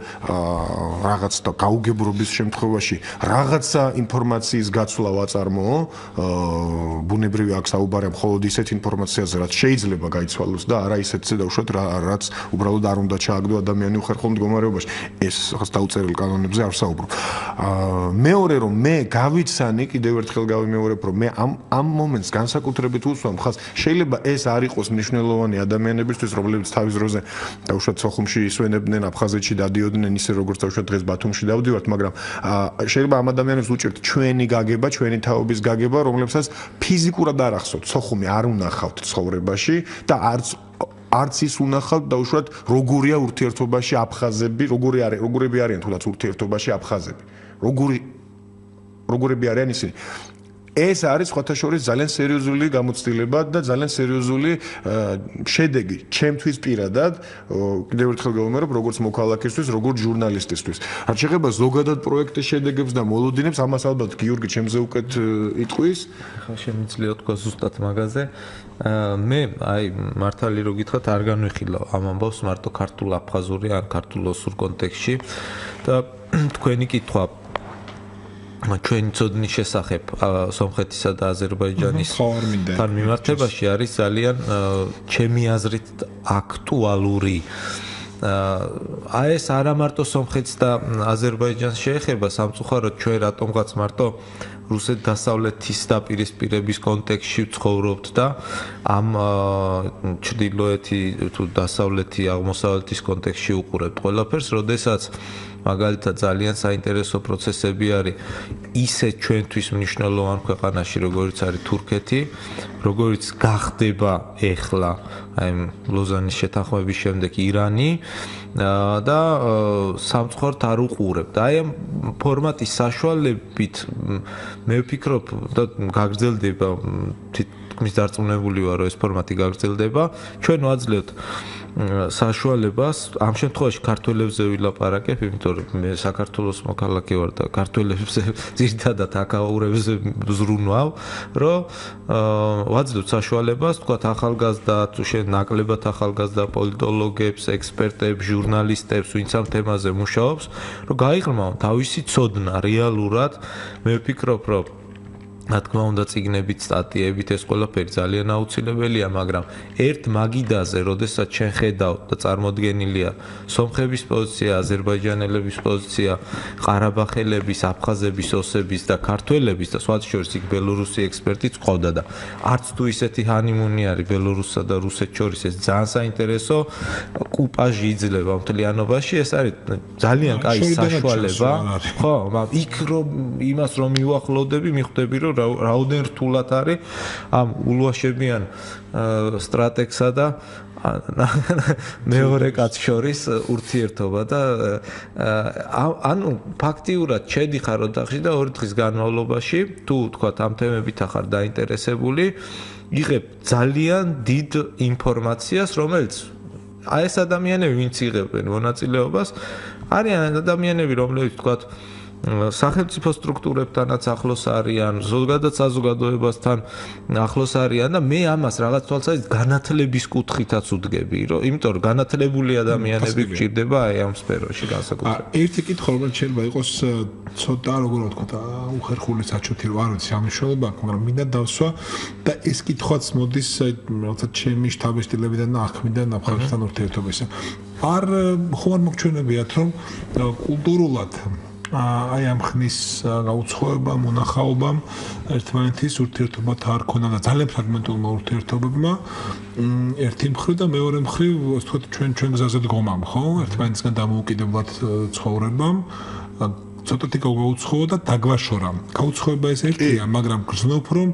Speaker 4: რაღაც და გაუგებრობის შემთხვევაში რაღაცა ინფორმაციის გაცვლა ვაწარმოო ბუნებრივი აქ საუბარია მხოლოდ ისეთ ინფორმაციაზე რაც შეიძლება გაიცვალოს და არა ისეთზე დავშვათ რაც უბრალოდ არ უნდა ჩააგდო ადამიანი უხერხულ მდგომარეობაში. ეს ხას დაუწერილ კანონებზე არ საუბრობ. მეორე რომ მე გავიცანი კიდევ ერთხელ გავიმეორებ რომ მე ამ ამ მომენტს განსაკუთრებით უსვამ ხას შეიძლება ეს არ იყოს მნიშვნელოვანი ადამიანებისთვის რომლებიც თავის დროზე დაუშვათ სოხუმში ისვენებდნენ აფხაზეთში დადიოდნენ ისე როგორც დაუშვათ დღეს ბათუმში დავდივართ მაგრამ შეიძლება ამ ადამიანებს უჭერთ ჩვენი გაგება ჩვენი თაობის გაგება რომლებსაც ფიზიკურად არ ახსოვთ სოხუმი არ უნახავთ ცხოვრებაში და არც არც ის უნახავთ დაუშვათ როგორია ურთიერთობაში აფხაზები, როგორი არის, როგორები არიან თუნდაც ურთიერთობაში აფხაზები. როგორი როგორები არიან ისინი? ეს არის ხოთაშორის ძალიან სერიოზული გამოცდილება და ძალიან სერიოზული შედეგი ჩემთვის პირადად კიდევ ერთხელ გავუმეორებ როგორც მოქალაქისთვის როგორც ჟურნალისტისთვის. რაც შეეხება ზოგადად პროექტის შედეგებს და მოლოდინებს ამას ალბათ გიორგი ჩემზე უკეთ იტყვის.
Speaker 3: ხა შემიძლია თქვა ზუსტად მაგაზე მე აი მართალი რო გითხრათ არ განვიხილავ. ამ ამბავს მარტო ქართულ აფხაზური ან ქართულ ოსურ კონტექსში. და თქვენი კითხვა ჩვენი წოდნის შესახებ სომხეთისა და აზერბაიჯანის თან მიმართებაში არის ძალიან ჩემი აზრით აქტუალური. აი ეს არა მარტო სომხეთს და აზერბაიჯანს შეეხება სამწუხაროდ ჩვენ რატომღაც მარტო რუსეთ დასავლეთის დაპირისპირების კონტექსში ვცხოვრობთ და ამ ჩრდილოეთი თუ დასავლეთი აღმოსავლეთის კონტექსში უყურებთ. ყველაფერს, როდესაც მაგალითად ძალიან საინტერესო პროცესები არის ისე ჩვენთვის მნიშვნელოვან ქვეყანაში როგორიც არის თურქეთი როგორიც გახდება ეხლა აი ლოზანის შეთანხმების შემდეგ ირანი და სამწუხაროდ არ უყურებ და აი ამ ფორმატის საშუალებით მე ვფიქრობ და გაგრძელდება თითქმის დარწმუნებული ვარ რომ ეს ფორმატი გაგრძელდება. ჩვენ ვაძლევთ საშუალებას ამ შემთხვევაში ქართველებზე ვილაპარაკებ, იმიტომ რომ მე საქართველოს მოქალაქე ვარ და ქართველებზე ძირთადად აკაურებზე ზრუნვავ, რომ ვაძლევ საშუალებას, თქვა ახალგაზრდა თუ შენ ნაკლებად ახალგაზრდა პოლიტოლოგებს, ექსპერტებს, ჟურნალისტებს, ვინც ამ თემაზე მუშაობს, რომ გაიღრმავ თავისი ცოდნა რეალურად, მე ვფიქრობ, რომ რა თქმა უნდა ციგნებით, სტატიებით ეს ყველაფერი ძალიან აუცილებელია, მაგრამ ერთ მაგიდაზე, როდესაც ჩვენ ხედავთ და წარმოდგენილია სომხების პოზიცია, აზერბაიჯანელების პოზიცია, ყარაბახელების, აფხაზების, ოსების და ქართველების და სხვა შორის იქ ბელორუსი ექსპერტიც ყავდა და არც თუ ისეთი ჰანიმუნი არის ბელორუსსა და რუსეთს შორის ეს ძალიან საინტერესო კუპაჟი იძლევა მთლიანობაში, ეს არის ძალიან კაი საშუალება. ხო, მაგრამ იქ რომ იმას რომ მიუახლოვდები, მიხვდები რომ რაოდენ რთულად არის? ამ ულუაშებიან სტრატეგსა და მეორე კაც შორის ურთიერთობა და ანუ ფაქტიურად შედიხარ ოთახში და ორი დღის განმავლობაში თუ თქვა ამ თემებით ახარ დაინტერესებული იღებ ძალიან დიდ ინფორმაციას რომელიც აი ეს ადამიანები ვინც იღებენ მონაწილეობას არიან ადამიანები რომლებიც თქვა სახელმწიფო სტრუქტურებთანაც ახლოს არიან, ზოგადად საზოგადოებასთან ახლოს არიან და მე ამას რაღაც თვალსაზრისით განათლების კუთხითაც უდგები, რომ იმიტომ რომ განათლებული ადამიანები გჭირდება აი ამ სფეროში განსაკუთრებით.
Speaker 2: ერთი კითხვა რომელიც შეიძლება იყოს ცოტა როგორ ვთქვა, უხერხული საჩუთი რო არ ვიცი ამ მნიშვნელობა, მაგრამ მინდა დავსვა და ეს კითხვაც მოდის რაღაცა ჩემი შთაბეჭდილებიდან და ახმიდან აფხაზთან ურთიერთობისა. არ ხომ არ მოგჩვენებიათ რომ კულტურულად აი ამ ხნის გაუცხოება მონახაობამ ერთმანეთის ურთიერთობათ არ ქონა და ძალიან ფრაგმენტულმა ურთიერთობებმა. ერთი მხრივ და მეორე მხრივ ასე ვთქვათ ჩვენ ჩვენ გზაზე დგომამ ხო? ერთმანეთისგან დამოუკიდებლად ცხოვრებამ ცოტათი გავუცხო და დაგვაშორა. გაუცხოება ეს ერთია, მაგრამ გრძნობ რომ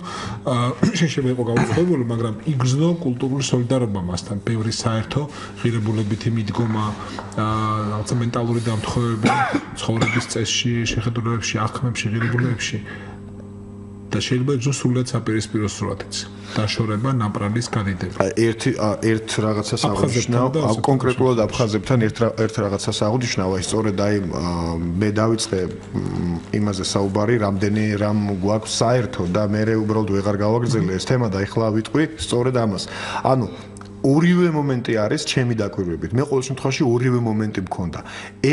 Speaker 2: შეიძლება იყო გაუცხოებული, მაგრამ იგრძნო კულტურული солиდარობა მასთან, ბევრი საერთო ღირებულებითი მიდგომა, რაღაცა მენტალური დამთხოვება, ცხოვრების წესში, შეხედულებებში, აღქმებში, ღირებულებებში. და შეიძლება იგზო სულად საპირისპირო სურათიც. დაშორება ნაპრალის გადიდება.
Speaker 4: ერთი ერთ რაღაცას აღნიშნავ, კონკრეტულად აფხაზებთან ერთ ერთ რაღაცას აღნიშნავ, აი სწორედ აი მე დავიწყე იმაზე საუბარი, რამდენი რამ გვაქვს საერთო და მე უბრალოდ ვეღარ გავაგრძელე ეს თემა და ეხლა ვიტყვი სწორედ ამას. ანუ ორივე მომენტი არის ჩემი დაკვირვებით. მე ყოველ შემთხვევაში ორივე მომენტი მქონდა.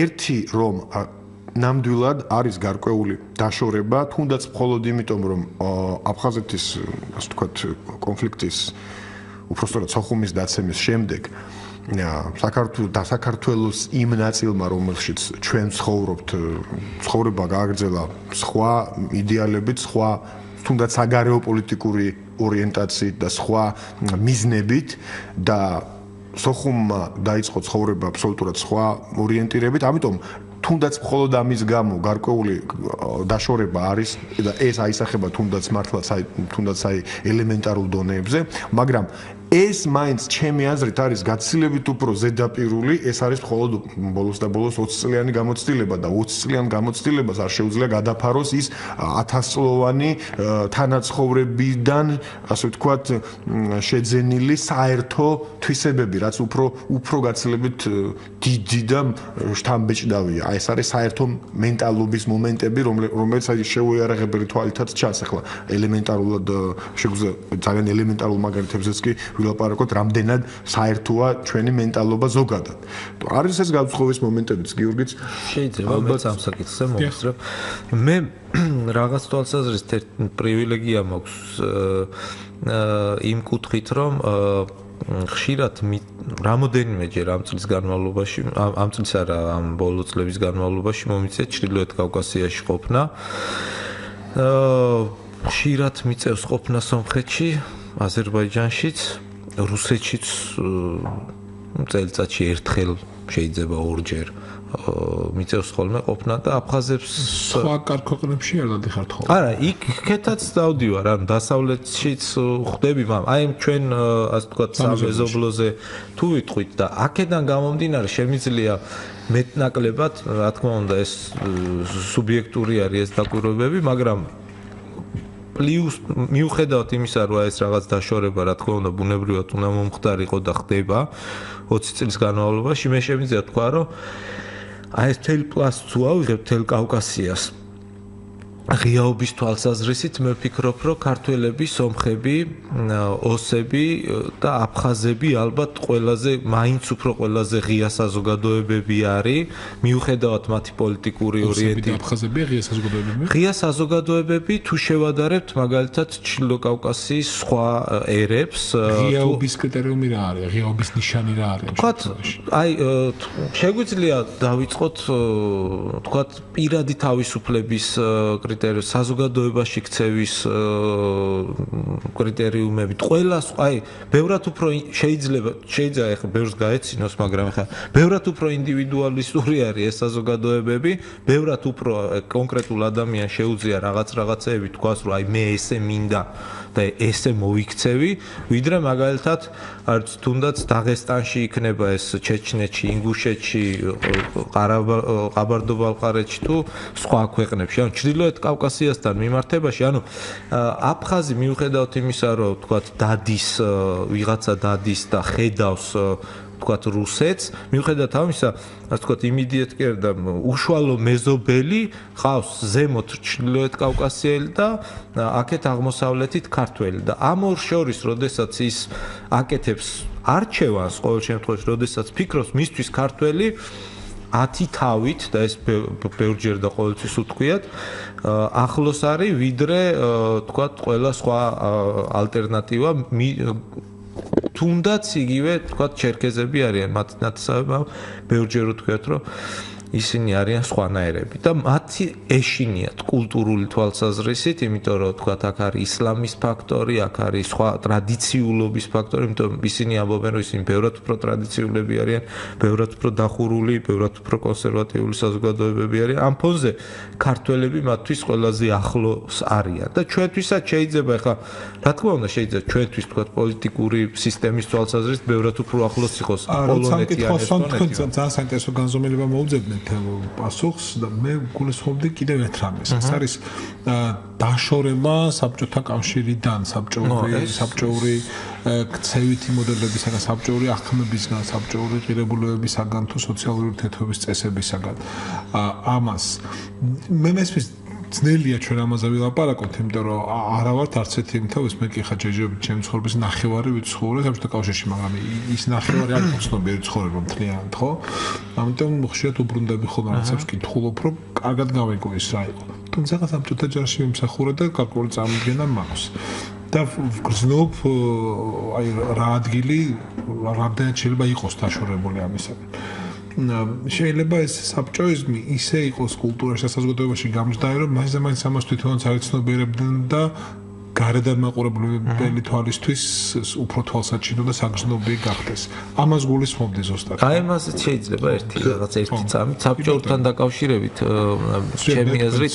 Speaker 4: ერთი რომ ნამდვილად არის გარკვეული დაშორება, თუნდაც მხოლოდ იმიტომ, რომ აფხაზეთის, ასე ვთქვათ, კონფლიქტის უпростоრად სოხუმის დაცემის შემდეგ საქართველოს და საქართველოს იმ ნაწილმა, რომელშიც ჩვენ ცხოვრობთ, ცხოვრება გააგრძელა სხვა იდეალებით, სხვა თუნდაც საგარეო პოლიტიკური ორიენტაციით და სხვა მიზნებით და სოხუმმა დაიწყო ცხოვრება აბსოლუტურად სხვა ორიენტირებით, ამიტომ თუნდაც მხოლოდ ამის გამო გარკვეული დაშორება არის და ეს აისახება თუნდაც მართლაც აი თუნდაც აი ელემენტარულ დონეებზე მაგრამ ეს მაინც ჩემი აზრით არის გაცილებით უფრო ზედაპირული, ეს არის მხოლოდ ბოლოს და ბოლოს 20 წლიანი გამოცდილება და 20 წლიან გამოცდილებას არ შეუძლია გადაფაროს ის 1000 წლოვანი თანაცხოვრებიდან, ასე ვთქვათ, შეძენილი საერთო თვისებები, რაც უფრო უფრო გაცილებით დიდი და შთამბეჭდავია. აი ეს არის საერთო მენტალობის მომენტები, რომელიც აი შეუიარაღებელი თვალითაც ჩანს ახლა ელემენტარულად შეგვიძლია ძალიან ელემენტარულ მაგალითებზეც კი ვილაპარაკოთ, რამდენად საერთოა ჩვენი მენტალობა ზოგადად. არის ეს გაუცხოების მომენტებიც, გიორგიც?
Speaker 3: შეიძლება ალბათ ამ საკითხზე მოვსწრებ. მე რაღაც თვალსაზრისით პრივილეგია მაქვს იმ კუთხით, რომ ხშირად რამოდენიმეჯერ ამ წლის განმავლობაში, ამ წლის არა, ამ ბოლო წლების განმავლობაში მომიწია ჩრდილოეთ კავკასიაში ყოფნა. აა ხშირად მიწევს ყოფნა სომხეთში, აზერბაიჯანშიც, რუსეთშიც წელიწადში ერთხელ შეიძლება ორჯერ მიწევს ხოლმე ყოფნა და აფხაზებს
Speaker 2: სხვა კარგ ქვეყნებში არ დადიხართ ხოლმე.
Speaker 3: არა, იქ ქეთაც დავდივარ, ანუ დასავლეთშიც ხვდები, მაგრამ აი ჩვენ ასე ვთქვათ სამეზობლოზე თუ ვიტყვით და აქედან გამომდინარე შემიძლია მეტნაკლებად, რა თქმა უნდა, ეს სუბიექტური არის ეს დაკვირვებები, მაგრამ პლუს მიუხედავად იმისა, რომ ეს რაღაც დაშორება, რა თქმა უნდა, ბუნებრივად უნდა მომხდარიყო და ხდება 20 წლის განმავლობაში, მე შემიძლია თქვა, რომ აი ეს თელ პლას თუ ავიღებ თელ კავკასიას, ღიაობის თვალსაზრისით მე ვფიქრობ, რომ ქართველები, სომხები, ოსები და აფხაზები ალბათ ყველაზე მაინც უფრო ყველაზე ღია საზოგადოებები არის, მიუხედავად მათი პოლიტიკური ორიენტირება.
Speaker 2: აფხაზები ღია საზოგადოებები?
Speaker 3: ღია საზოგადოებები თუ შევადარებთ მაგალითად ჩილო კავკასიის სხვა ერებს,
Speaker 2: ღიაობის კრიტერიუმი რა არის? ღიაობის ნიშანი რა არის?
Speaker 3: თქვათ, აი შეგვიძლია დავიწყოთ თქვათ პირადი თავისუფლების კრიტერიუმი საზოგადოებაში ქცევის კრიტერიუმები ყველას აი ბევრად უფრო შეიძლება შეიძლება ახლა ბევრს გაეცინოს მაგრამ ახლა ბევრად უფრო ინდივიდუალისტური არის ეს საზოგადოებები ბევრად უფრო კონკრეტულ ადამიანს შეუძლია რაღაც რაღაცეები თქვას რომ აი მე ესე მინდა და ესე მოიქცევი, ვიდრე მაგალითად არც თუნდაც დაღესტანში იქნება ეს ჩეჩნეთში, ინგუშეთში, ყაბარდო-ბალყარეთში თუ სხვა ქვეყნებში. ანუ ჩრდილოეთ კავკასიასთან მიმართებაში, ანუ აფხაზი მიუხედავთ იმისა, რომ თქვათ დადის ვიღაცა დადის და ხედავს თქვათ რუსეთს, მიუხედავად ამისა, ასე თქვათ იმედიეტკერ და უშუალო მეზობელი ხავს ზემოთ ჩრდილოეთ კავკასიელი და აქეთ აღმოსავლეთით ქართველი. და ამ ორ შორის, როდესაც ის აკეთებს არჩევანს ყოველ შემთხვევაში, როდესაც ფიქრობს მისთვის ქართველი 10 თავით და ეს ბევრჯერ და ყოველთვის უთქვიათ ახლოს არის ვიდრე თქვათ ყველა სხვა ალტერნატივა თუნდაც იგივე თქვათ ჩერქეზები არიან. მათ ნაცავებმა ბევრჯერ უთქვიათ რომ ისინი არიან სხვანაირები და მათი ეშინიათ კულტურული თვალსაზრისით, იმიტომ რომ თქვა აქ არის ისლამის ფაქტორი, აქ არის სხვა ტრადიციულობის ფაქტორი, იმიტომ ისინი ამბობენ, რომ ისინი ბევრად უფრო ტრადიციულები არიან, ბევრად უფრო დახურული, ბევრად უფრო კონსერვატიული საზოგადოებები არიან. ამ ფონზე ქართველები მათთვის ყველაზე ახლოს არიან და ჩვენთვისაც შეიძლება ხა რა თქმა უნდა შეიძლება ჩვენთვის თქვა პოლიტიკური სისტემის თვალსაზრისით ბევრად უფრო ახლოს იყოს
Speaker 2: პოლონეთი ან ესტონეთი. ძალიან საინტერესო განზომილება მოუძებნე პასუხს და მე გულისხმობდი კიდევ ერთ რამეს. ეს არის დაშორება საბჭოთა კავშირიდან, საბჭოური საბჭოური ქცევითი მოდელებისგან, საბჭოური ახმებისგან, საბჭოური ღირებულებებისგან თუ სოციალური ურთიერთობების წესებისგან. ამას მე მესმის ძნელია ჩვენ ამაზე ვილაპარაკოთ, იმიტომ რომ არა ვართ არც ერთი იმთავის მე კი ხა ჯეჯები ჩემ ცხოვრების ნახევარი ვიცხოვრე საბჭოთა კავშირში, მაგრამ ის ნახევარი არ გწნობიერი ცხოვრება მთლიანად, ხო? ამიტომ ხშირად უბრუნდები ხოლმე რაღაცებს კითხულობ, რომ კარგად გავიგო ის რა იყო. თუმცა საბჭოთა ჯარში მიმსახურე და გარკვეული წარმოდგენა მაქვს. და გრძნობ აი რა ადგილი რამდენად შეიძლება იყოს დაშორებული ამისაკენ. შეიძლება ეს საბჭოიზმი ისე იყოს კულტურაში საზოგადოებაში გამჯდარი რომ და მაინც ამას თვითონაც არ იცნობიერებდნენ და გარედან მაყურებლებელი თვალისთვის უფრო თვალსაჩინო და საგრძნობი გახდეს. ამას გულისხმობდი ზუსტად.
Speaker 3: აი ამაზეც შეიძლება ერთი რაღაც ერთი წამი საბჭოთან დაკავშირებით ჩემი აზრით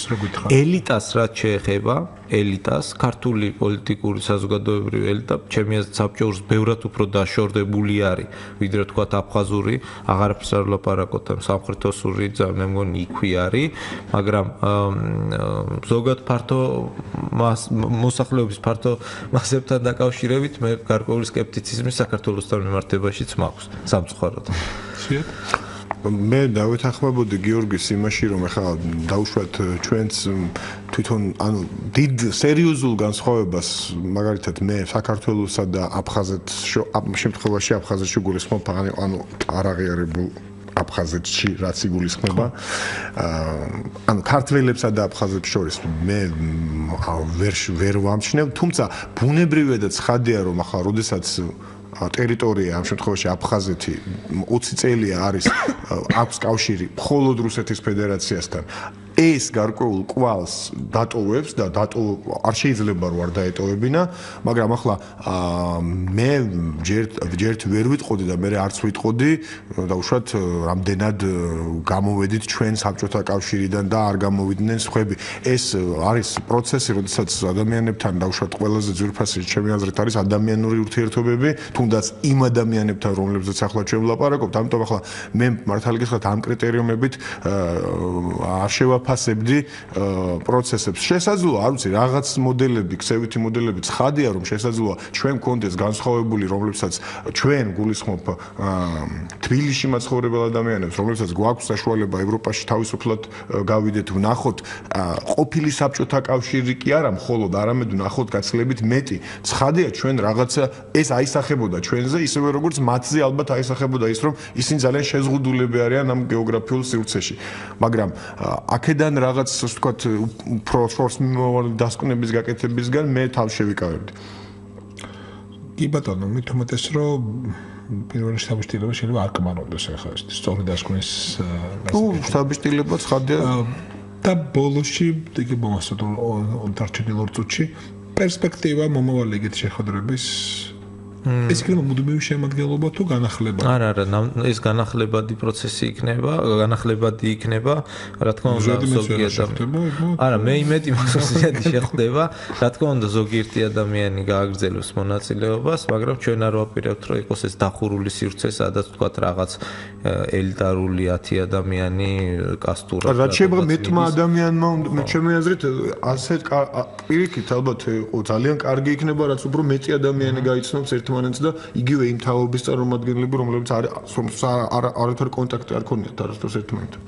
Speaker 3: ელიტას რაც შეეხება ელიტას, ქართული პოლიტიკური საზოგადოებრივი ელიტა, ჩემი აზრით საბჭოურს ბევრად უფრო დაშორდებული არის, ვიდრე თქვა აფხაზური, აღარაფერს არ ლაპარაკობ ამ სამხრეთოსური და მე მგონი იქვე არის, მაგრამ ზოგადად ფართო მოსახლეობის ფართო მასებთან დაკავშირებით მე გარკვეული скеპტიციზმი საქართველოსთან მიმართებაშიც მაქვს სამწუხაროდ.
Speaker 2: შეეთ
Speaker 4: მე დავეთანხმებოდი გიორგის იმაში, რომ ახლა დავუშვათ ჩვენს თვითონ ანუ დიდ სერიოზულ განსხვავებას, მაგალითად მე საქართველოსა და აფხაზეთს შემთხვევაში აფხაზეთში გულისხმობ, ანუ არ აღიარებულ აფხაზეთში რაც იგულისხმება. ანუ ქართველებსა და აფხაზებს შორის მე ვერ ვერ ვამჩნევ. თუმცა ბუნებრივია და ცხადია რომ ახლა როდესაც ტერიტორია ამ შემთხვევაში აფხაზეთი 20 წელია არის აქვს კავშირი მხოლოდ რუსეთის ფედერაციასთან ეს გარკვეულ კვალს დატოვებს და დატო არ შეიძლება რომ არ დაეტოვებინა, მაგრამ ახლა მე ჯერ ჯერ ვერ ვიტყოდი და მე არც ვიტყოდი და უშუალოდ რამდენად გამოვედით ჩვენ საბჭოთა კავშირიდან და არ გამოვიდნენ სხვები. ეს არის პროცესი, როდესაც ადამიანებთან და უშუალოდ ყველაზე ძვირფასი ჩემი აზრით არის ადამიანური ურთიერთობები, თუნდაც იმ ადამიანებთან, რომლებზეც ახლა ჩვენ ვლაპარაკობთ, ამიტომ ახლა მე მართალი გითხრათ ამ კრიტერიუმებით არ შევა ვაფასებდი პროცესებს. შესაძლოა, არ ვიცი, რაღაც მოდელები, ქსევითი მოდელები ცხადია, რომ შესაძლოა ჩვენ გქონდეს განსხვავებული, რომლებსაც ჩვენ გულისხმობ თბილისში მაცხოვრებელ ადამიანებს, რომლებსაც გვაქვს საშუალება ევროპაში თავისუფლად გავიდეთ, ვნახოთ ყოფილი საბჭოთა კავშირი კი არა, მხოლოდ არამედ ვნახოთ გაცილებით მეტი. ცხადია, ჩვენ რაღაცა ეს აისახებოდა ჩვენზე, ისევე როგორც მათზე ალბათ აისახებოდა ის, რომ ისინი ძალიან შეზღუდულები არიან ამ გეოგრაფიულ სივრცეში. მაგრამ აქ აქედან რაღაც ასე ვთქვათ უფრო შორს მიმოვარდი დასკვნების გაკეთებისგან მე თავ შევიკავებდი.
Speaker 2: კი ბატონო, მით უმეტეს რომ პირველი შტაბშტილება შეიძლება არ კმარონდეს ახლა ეს სწორი დასკვნის
Speaker 4: თუ შტაბშტილება ცხადია
Speaker 2: და ბოლოში იგი მომასწორ დარჩენილ ორ წუთში პერსპექტივა მომავალი ეგეთ შეხვედრების ეს იქნება მუდმივი შემადგენლობა თუ განახლება?
Speaker 3: არა, არა, ეს განახლებადი პროცესი იქნება, განახლებადი იქნება, რა თქმა უნდა, ზოგი ადამიანი. არა, მე იმედი მაქვს, რომ შეხვდება, რა თქმა უნდა, ზოგიერთი ადამიანი გააგრძელოს მონაწილეობას, მაგრამ ჩვენ არ ვაპირებთ, რომ იყოს ეს დახურული სივრცე, სადაც თქვა რაღაც ელიტარული 10 ადამიანი კასტურა.
Speaker 4: რა შეიძლება მეტმა ადამიანმა უნდა მე ჩემი აზრით ასე პირიქით ალბათ ძალიან კარგი იქნება, რაც უფრო მეტი ადამიანი გაიცნობს ერთმანეთს და იგივე იმ თაობის წარმომადგენლები, რომლებიც არ არათარ კონტაქტი არ ქონიათ არასდროს ერთმანეთთან.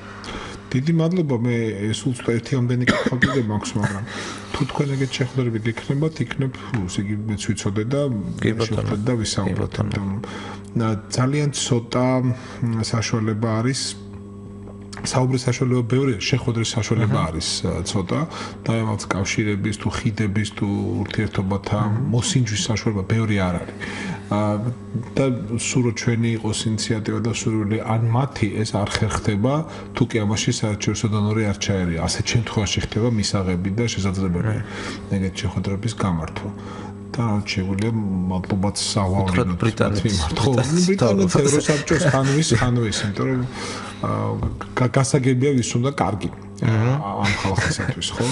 Speaker 2: დიდი მადლობა მე სულ ერთი ამდენი კითხვა მაქვს მაგრამ თუ თქვენ ეგეთ შეხვედრები გიქნებათ იქნებ ისე იგი მეც ვიცოდე და შეხვდეთ და ვისაუბროთ. და ძალიან ცოტა საშუალება არის საუბრის საშუალება ბევრია, შეხვედრის საშუალება არის ცოტა. და რაღაც კავშირების თუ ხიდების თუ ურთიერთობათა მოსინჯვის საშუალება ბევრი არ არის. და სურო ჩვენი იყოს ინიციატივა და სურვილი ან მათი ეს არ ხერხდება თუ კი ამაში საერთაშორისო დონორი არ ჩაერია. ასეთ შემთხვევაში ხდება მისაღები და შესაძლებელია ეგეთ შეხვედრების გამართვა და შეგვიძლია მადლობაც
Speaker 3: ბრიტანეთის
Speaker 2: ხო ბრიტანეთის ევროსაბჭოს ხანვის ხანვის იმიტომ რომ გასაგებია ვის უნდა კარგი. ამ ხალხისათვის ხო?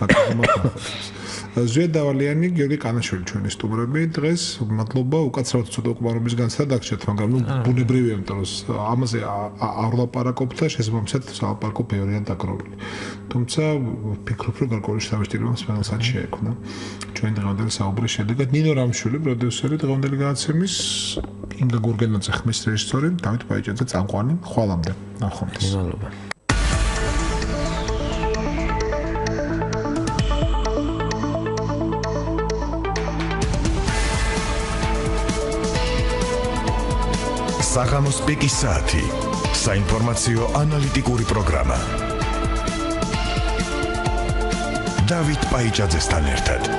Speaker 2: ზვიად დავალიანი გიორგი კანაშვილი ჩვენი სტუმრები დღეს მადლობა უკაცრავად ცოტა უკმარობის განსადაგჭეთ მაგრამ ნუ ბუნებრივია იმიტომ რომ ამაზე არ ლაპარაკობთ და შესაბამისად სალაპარაკო ბევრია დაკროვილი თუმცა ფიქრობ რომ გარკვეული სამშვიდობო სპეციალსაც შეექმნა. ჩვენი დღევანდელი საუბრის შედეგად ნინო რამშვილი პროდიუსერი დღევანდელი განაცემის ინგა გურგენაძე ხმის რეჟისორი დავით ბაიჭაძე წამყვანი ხვალამდე ნახვამდის
Speaker 3: მადლობა
Speaker 1: საღამოს პიკის საათი. საინფორმაციო ანალიტიკური პროგრამა. დავით პაიჭაძესთან ერთად